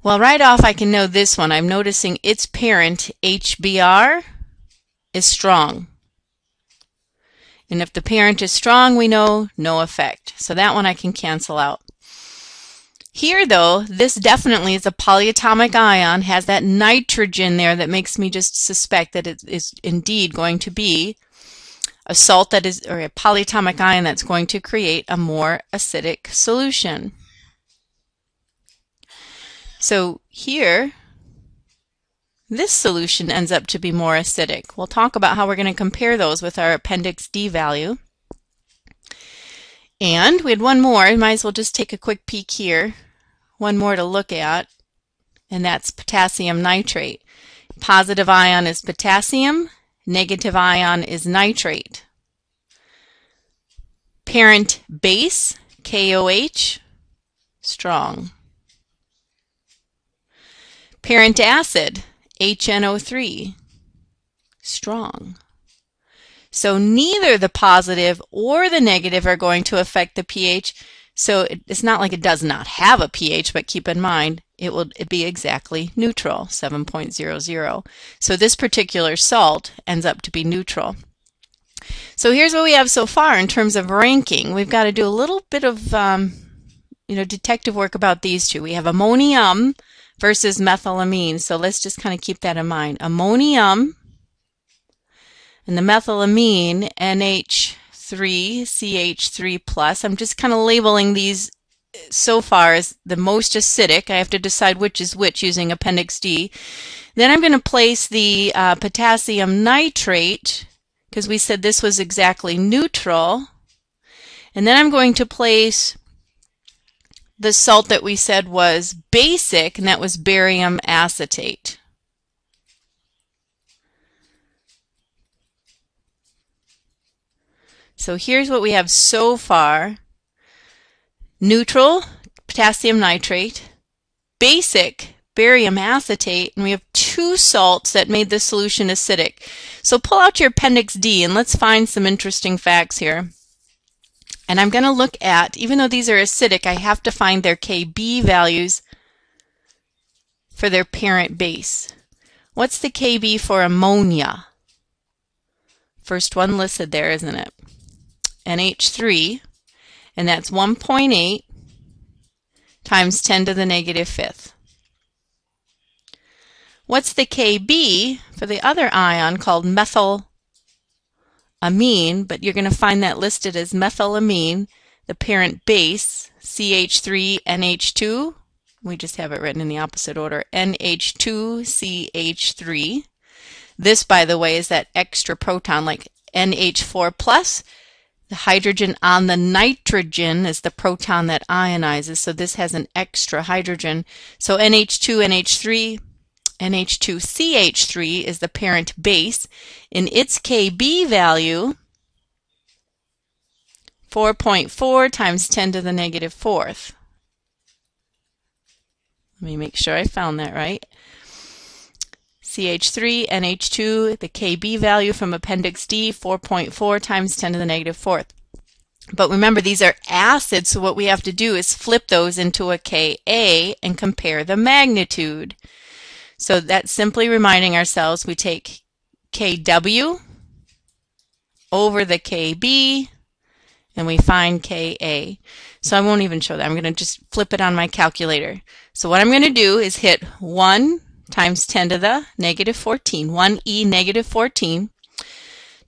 Speaker 1: Well, right off I can know this one. I'm noticing its parent, HBr, is strong. And if the parent is strong, we know no effect. So that one I can cancel out. Here, though, this definitely is a polyatomic ion, has that nitrogen there that makes me just suspect that it is indeed going to be a salt that is, or a polyatomic ion that's going to create a more acidic solution. So here, this solution ends up to be more acidic. We'll talk about how we're going to compare those with our appendix D value. And we had one more, might as well just take a quick peek here. One more to look at, and that's potassium nitrate. Positive ion is potassium, negative ion is nitrate. Parent base, KOH, strong. Parent acid, HNO3, strong. So neither the positive or the negative are going to affect the pH. So it's not like it does not have a pH, but keep in mind it will be exactly neutral, 7.00. So this particular salt ends up to be neutral. So here's what we have so far in terms of ranking. We've got to do a little bit of um, you know detective work about these two. We have ammonium versus methylamine. So let's just kind of keep that in mind. Ammonium and the methylamine, NH3CH3+. plus. I'm just kind of labeling these so far as the most acidic. I have to decide which is which using Appendix D. Then I'm going to place the uh, potassium nitrate, because we said this was exactly neutral. And then I'm going to place the salt that we said was basic, and that was barium acetate. So here's what we have so far. Neutral, potassium nitrate, basic, barium acetate, and we have two salts that made the solution acidic. So pull out your Appendix D and let's find some interesting facts here. And I'm going to look at, even though these are acidic, I have to find their Kb values for their parent base. What's the Kb for ammonia? First one listed there, isn't it? NH3, and that's 1.8 times 10 to the negative fifth. What's the Kb for the other ion called methylamine, but you're going to find that listed as methylamine, the parent base, CH3NH2. We just have it written in the opposite order, NH2CH3. This, by the way, is that extra proton like NH4 plus. The hydrogen on the nitrogen is the proton that ionizes, so this has an extra hydrogen. So NH2, NH3, NH2CH3 is the parent base. In its Kb value, 4.4 times 10 to the negative fourth. Let me make sure I found that right. CH3, NH2, the Kb value from Appendix D, 4.4 times 10 to the negative fourth. But remember, these are acids, so what we have to do is flip those into a Ka and compare the magnitude. So that's simply reminding ourselves we take Kw over the Kb and we find Ka. So I won't even show that. I'm going to just flip it on my calculator. So what I'm going to do is hit 1 times 10 to the negative 14, 1e negative 14,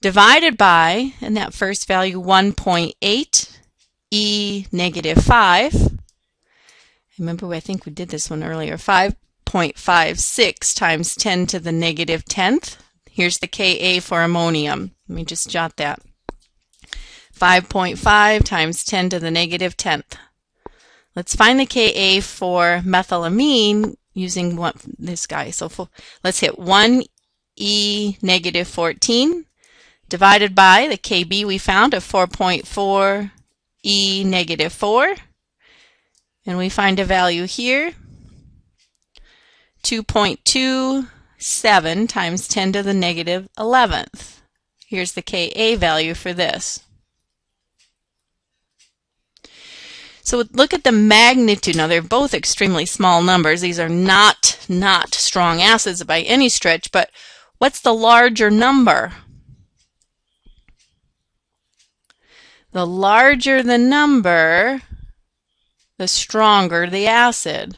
Speaker 1: divided by, and that first value 1.8 e negative 5. Remember, I think we did this one earlier. 5.56 times 10 to the negative 10th. Here's the Ka for ammonium. Let me just jot that. 5.5 times 10 to the negative 10th. Let's find the Ka for methylamine using this guy. So for, let's hit 1 E negative 14 divided by the Kb we found of 4.4 E negative 4. And we find a value here 2.27 times 10 to the negative 11th. Here's the Ka value for this. So look at the magnitude. Now they're both extremely small numbers. These are not, not strong acids by any stretch, but what's the larger number? The larger the number, the stronger the acid.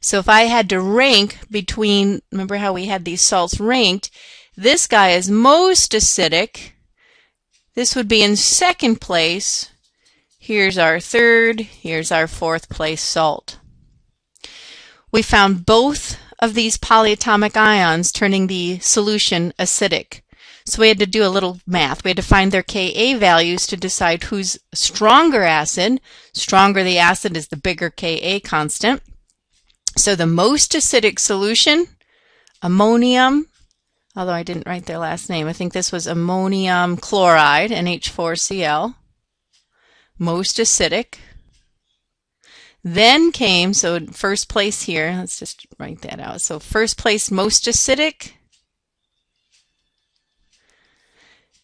Speaker 1: So if I had to rank between, remember how we had these salts ranked, this guy is most acidic. This would be in second place. Here's our third, here's our fourth place salt. We found both of these polyatomic ions turning the solution acidic. So we had to do a little math. We had to find their Ka values to decide who's stronger acid. Stronger the acid is the bigger Ka constant. So the most acidic solution, ammonium, although I didn't write their last name, I think this was ammonium chloride, NH4Cl, most acidic. Then came, so first place here, let's just write that out. So first place most acidic.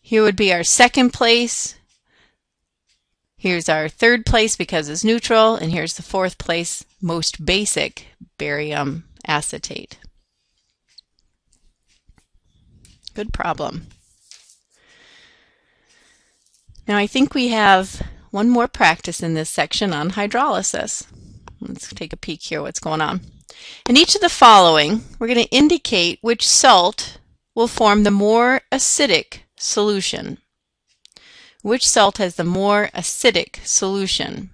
Speaker 1: Here would be our second place. Here's our third place because it's neutral, and here's the fourth place most basic barium acetate. Good problem. Now I think we have one more practice in this section on hydrolysis. Let's take a peek here what's going on. In each of the following, we're going to indicate which salt will form the more acidic solution. Which salt has the more acidic solution?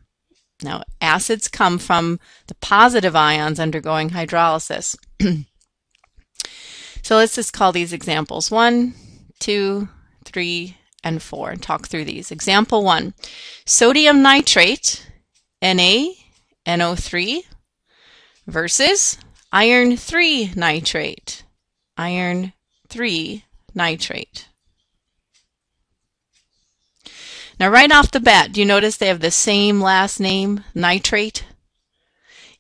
Speaker 1: Now, acids come from the positive ions undergoing hydrolysis. [CLEARS THROAT] so let's just call these examples one, two, three, and four and talk through these. Example one, sodium nitrate, NaNO3 versus iron 3 nitrate, iron 3 nitrate. Now, right off the bat, do you notice they have the same last name, nitrate?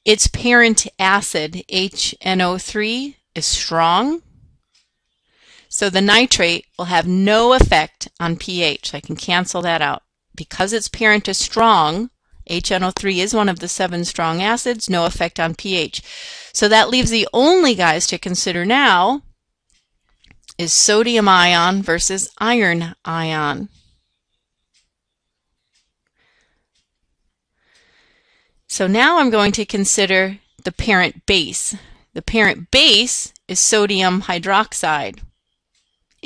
Speaker 1: Its parent acid, HNO3, is strong. So the nitrate will have no effect on pH. I can cancel that out. Because its parent is strong, HNO3 is one of the seven strong acids, no effect on pH. So that leaves the only guys to consider now is sodium ion versus iron ion. So now I'm going to consider the parent base. The parent base is sodium hydroxide.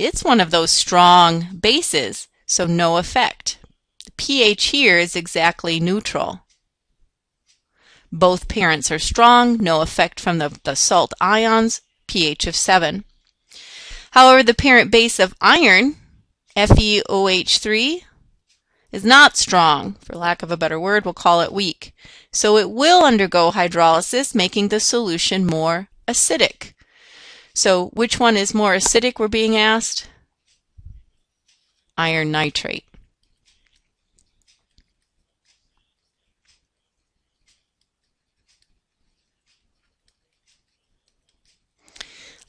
Speaker 1: It's one of those strong bases, so no effect. The pH here is exactly neutral. Both parents are strong, no effect from the, the salt ions, pH of 7. However, the parent base of iron, FeOH3, is not strong. For lack of a better word, we'll call it weak. So it will undergo hydrolysis, making the solution more acidic. So which one is more acidic, we're being asked? Iron nitrate.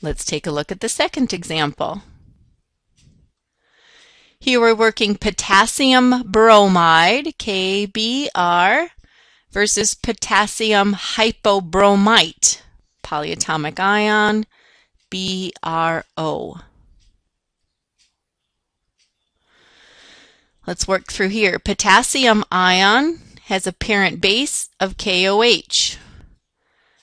Speaker 1: Let's take a look at the second example. Here we're working potassium bromide, KBr, versus potassium hypobromite, polyatomic ion, BRO. Let's work through here. Potassium ion has a parent base of KOH.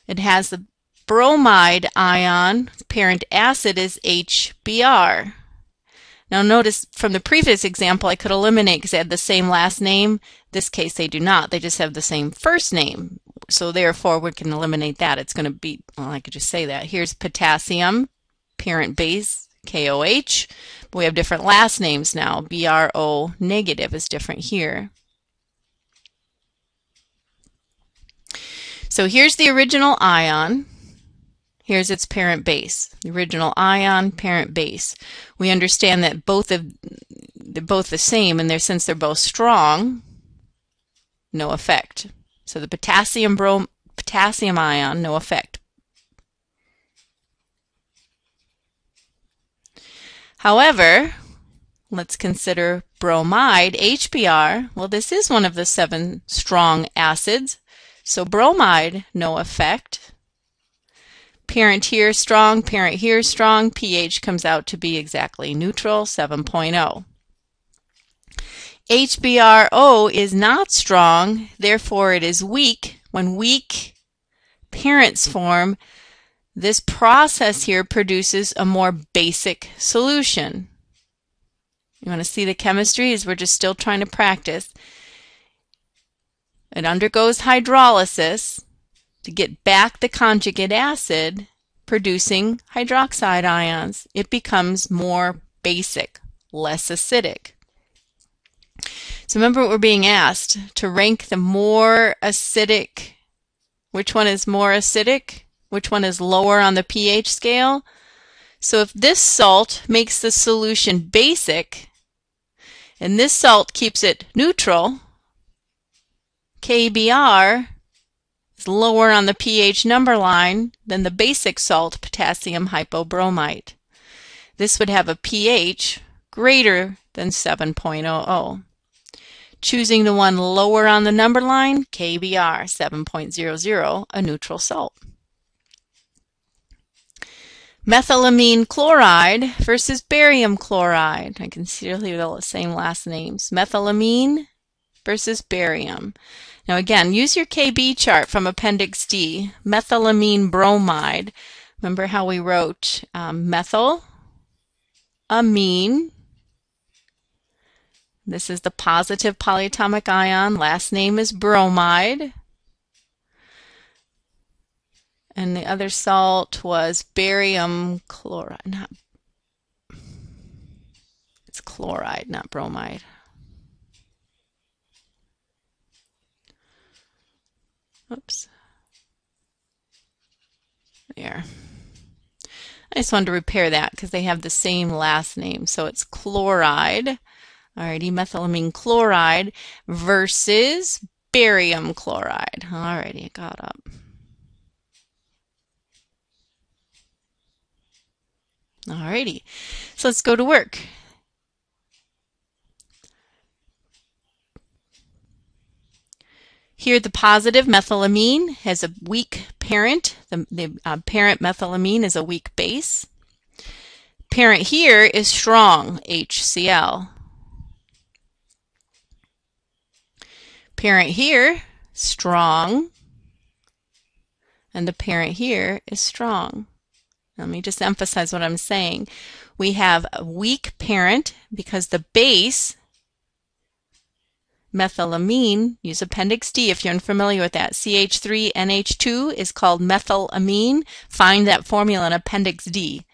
Speaker 1: It has the bromide ion, parent acid is HBr. Now notice from the previous example I could eliminate because they had the same last name. This case they do not. They just have the same first name. So therefore we can eliminate that. It's going to be, well I could just say that. Here's potassium, parent base, KOH. We have different last names now. BRO negative is different here. So here's the original ion. Here's its parent base, the original ion, parent base. We understand that both of they're both the same, and they're, since they're both strong, no effect. So the potassium brom potassium ion, no effect. However, let's consider bromide, HBr. Well, this is one of the seven strong acids. So bromide, no effect Parent here strong, parent here strong, pH comes out to be exactly neutral, 7.0. HBRO is not strong, therefore it is weak. When weak parents form, this process here produces a more basic solution. You want to see the chemistry as we're just still trying to practice. It undergoes hydrolysis to get back the conjugate acid producing hydroxide ions. It becomes more basic, less acidic. So remember what we're being asked to rank the more acidic. Which one is more acidic? Which one is lower on the pH scale? So if this salt makes the solution basic, and this salt keeps it neutral, KBr is lower on the pH number line than the basic salt potassium hypobromite. This would have a pH greater than 7.00. Choosing the one lower on the number line, KBr 7.00, a neutral salt. Methylamine chloride versus barium chloride. I can see the same last names. Methylamine versus barium. Now again, use your KB chart from Appendix D. Methylamine bromide. Remember how we wrote um, methyl, amine. This is the positive polyatomic ion. Last name is bromide. And the other salt was barium chloride. Not, it's chloride, not bromide. Oops. There. I just wanted to repair that because they have the same last name. So it's chloride, alrighty, methylamine chloride versus barium chloride. Alrighty, I got up. Alrighty, so let's go to work. Here the positive methylamine has a weak parent. The, the uh, parent methylamine is a weak base. Parent here is strong, HCl. Parent here, strong. And the parent here is strong. Let me just emphasize what I'm saying. We have a weak parent because the base methylamine, use Appendix D if you're unfamiliar with that. CH3NH2 is called methylamine. Find that formula in Appendix D.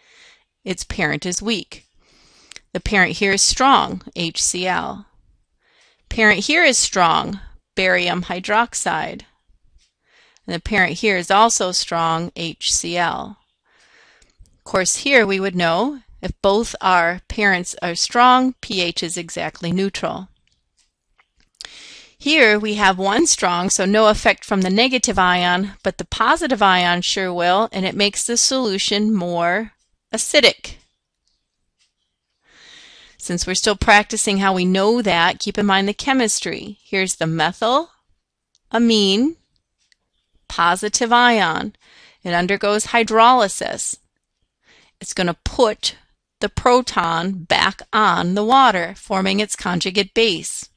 Speaker 1: Its parent is weak. The parent here is strong, HCl. Parent here is strong, barium hydroxide. And the parent here is also strong, HCl. Of course, here we would know if both our parents are strong, pH is exactly neutral. Here we have one strong, so no effect from the negative ion, but the positive ion sure will, and it makes the solution more acidic. Since we're still practicing how we know that, keep in mind the chemistry. Here's the methyl amine positive ion. It undergoes hydrolysis. It's going to put the proton back on the water, forming its conjugate base.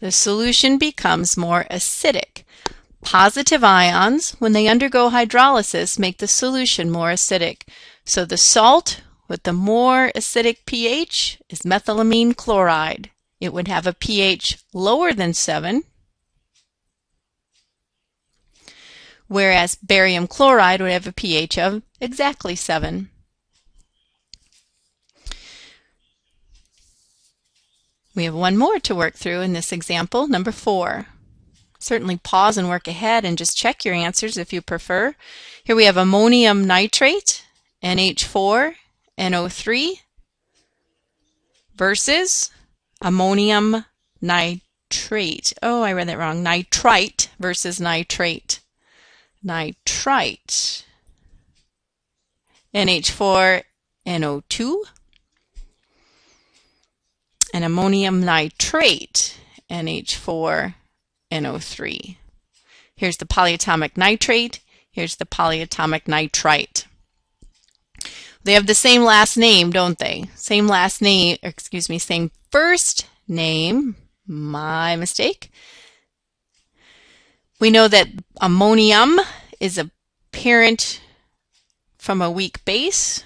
Speaker 1: the solution becomes more acidic. Positive ions, when they undergo hydrolysis, make the solution more acidic. So the salt with the more acidic pH is methylamine chloride. It would have a pH lower than 7, whereas barium chloride would have a pH of exactly 7. We have one more to work through in this example, number four. Certainly pause and work ahead and just check your answers if you prefer. Here we have ammonium nitrate, NH4, NO3, versus ammonium nitrate. Oh, I read that wrong. Nitrite versus nitrate. Nitrite. NH4, NO2 and ammonium nitrate, NH4, NO3. Here's the polyatomic nitrate. Here's the polyatomic nitrite. They have the same last name, don't they? Same last name, excuse me, same first name. My mistake. We know that ammonium is a parent from a weak base.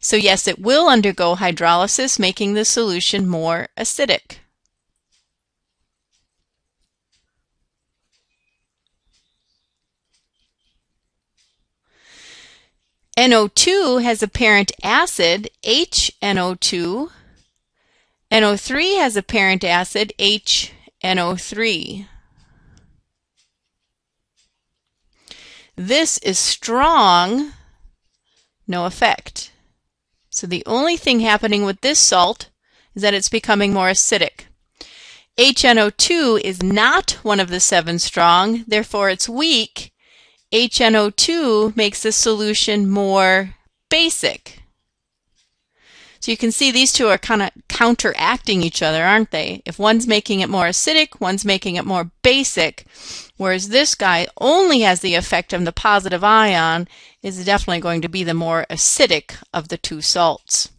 Speaker 1: So yes, it will undergo hydrolysis, making the solution more acidic. NO2 has a parent acid, HNO2. NO3 has a parent acid, HNO3. This is strong, no effect. So the only thing happening with this salt is that it's becoming more acidic. HNO2 is not one of the seven strong, therefore it's weak, HNO2 makes the solution more basic. So you can see these two are kind of counteracting each other, aren't they? If one's making it more acidic, one's making it more basic, whereas this guy only has the effect of the positive ion, is definitely going to be the more acidic of the two salts.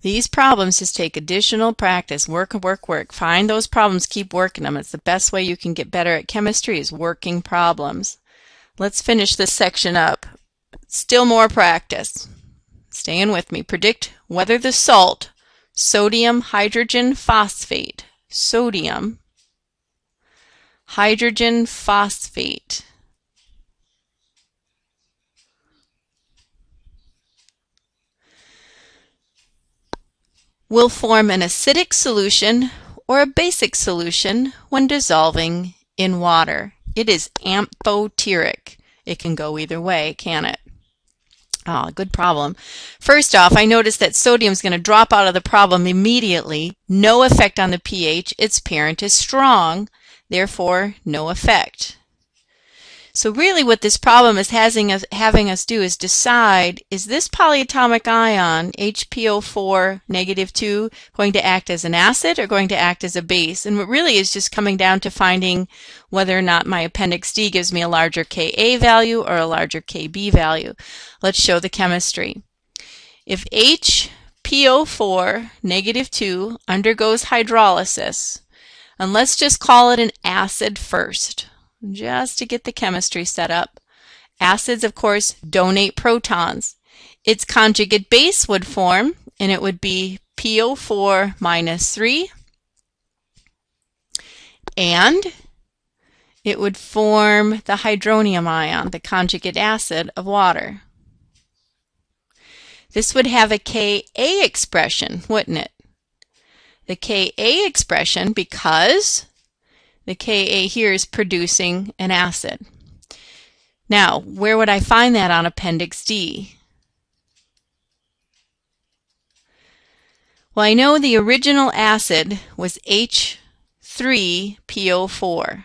Speaker 1: These problems just take additional practice. Work, work, work. Find those problems, keep working them. It's the best way you can get better at chemistry is working problems. Let's finish this section up. Still more practice. Staying with me. Predict whether the salt, sodium hydrogen phosphate, sodium hydrogen phosphate will form an acidic solution or a basic solution when dissolving in water. It is amphoteric. It can go either way, can it? Ah, good problem. First off, I noticed that sodium is going to drop out of the problem immediately. No effect on the pH. Its parent is strong, therefore no effect. So really what this problem is having us, having us do is decide, is this polyatomic ion, HPO4 negative 2, going to act as an acid or going to act as a base? And what really is just coming down to finding whether or not my appendix D gives me a larger Ka value or a larger Kb value. Let's show the chemistry. If HPO4 negative 2 undergoes hydrolysis, and let's just call it an acid first just to get the chemistry set up. Acids, of course, donate protons. Its conjugate base would form, and it would be PO4 minus 3. And it would form the hydronium ion, the conjugate acid of water. This would have a Ka expression, wouldn't it? The Ka expression, because the Ka here is producing an acid. Now, where would I find that on Appendix D? Well, I know the original acid was H3PO4.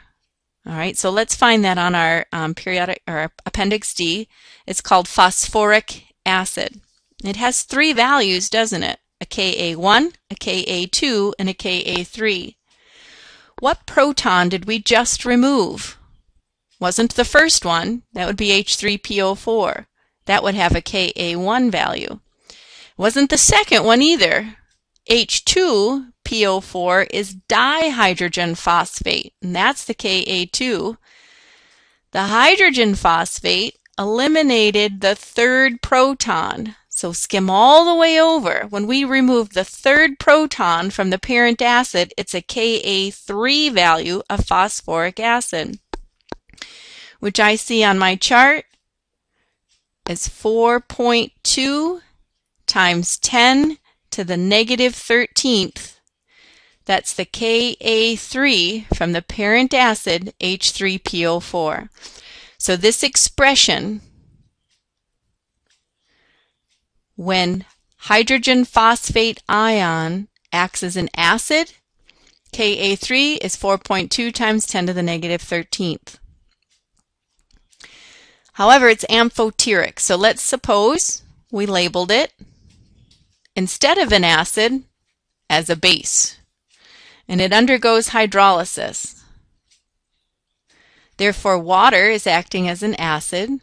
Speaker 1: All right, so let's find that on our um, periodic or Appendix D. It's called phosphoric acid. It has three values, doesn't it? A Ka1, a Ka2, and a Ka3. What proton did we just remove? Wasn't the first one. That would be H3PO4. That would have a Ka1 value. Wasn't the second one either. H2PO4 is dihydrogen phosphate, and that's the Ka2. The hydrogen phosphate eliminated the third proton, so skim all the way over. When we remove the third proton from the parent acid, it's a Ka3 value of phosphoric acid, which I see on my chart is 4.2 times 10 to the negative 13th. That's the Ka3 from the parent acid H3PO4. So this expression when hydrogen phosphate ion acts as an acid, Ka3 is 4.2 times 10 to the negative 13th. However, it's amphoteric, so let's suppose we labeled it, instead of an acid, as a base, and it undergoes hydrolysis. Therefore, water is acting as an acid.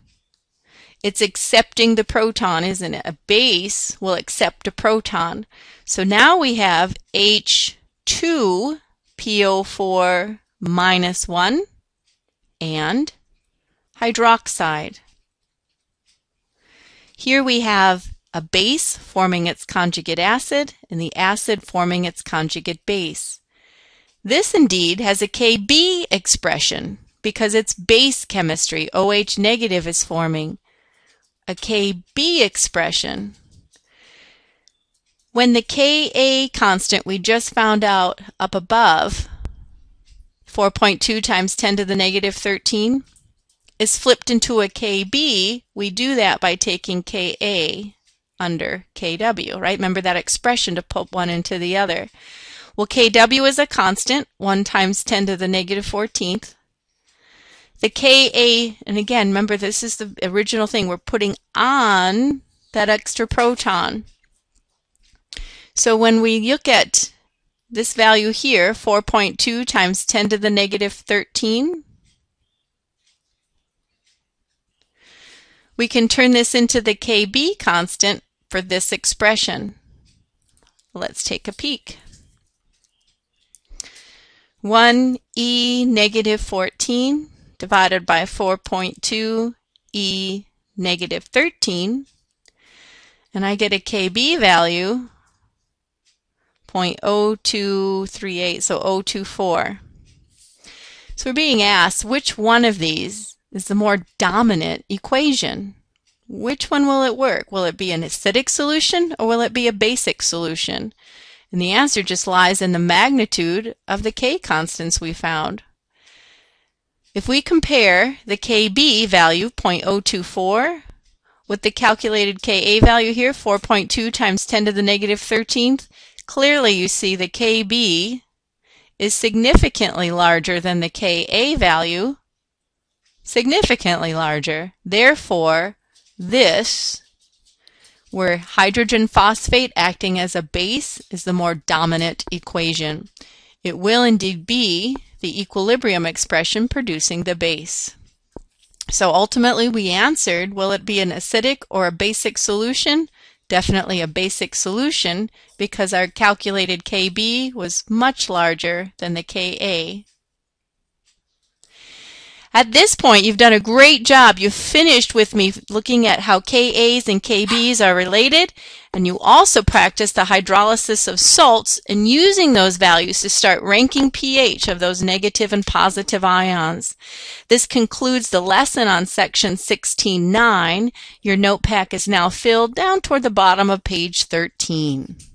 Speaker 1: It's accepting the proton, isn't it? A base will accept a proton. So now we have H2PO4 minus 1 and hydroxide. Here we have a base forming its conjugate acid and the acid forming its conjugate base. This indeed has a Kb expression because it's base chemistry. OH negative is forming a Kb expression. When the Ka constant we just found out up above, 4.2 times 10 to the negative 13, is flipped into a Kb, we do that by taking Ka under Kw, right? Remember that expression to put one into the other. Well, Kw is a constant, 1 times 10 to the negative 14th. The Ka, and again, remember this is the original thing, we're putting on that extra proton. So when we look at this value here, 4.2 times 10 to the negative 13, we can turn this into the Kb constant for this expression. Let's take a peek. 1e negative 14 divided by 4.2 e negative 13 and I get a KB value 0.0238 so 024 so we're being asked which one of these is the more dominant equation. Which one will it work? Will it be an acidic solution or will it be a basic solution? And the answer just lies in the magnitude of the K constants we found if we compare the Kb value, 0.024, with the calculated Ka value here, 4.2 times 10 to the negative 13th, clearly you see the Kb is significantly larger than the Ka value, significantly larger. Therefore, this, where hydrogen phosphate acting as a base, is the more dominant equation. It will indeed be the equilibrium expression producing the base. So ultimately we answered, will it be an acidic or a basic solution? Definitely a basic solution because our calculated Kb was much larger than the Ka at this point, you've done a great job. You've finished with me looking at how Kas and Kbs are related, and you also practiced the hydrolysis of salts and using those values to start ranking pH of those negative and positive ions. This concludes the lesson on section 16.9. Your note pack is now filled down toward the bottom of page 13.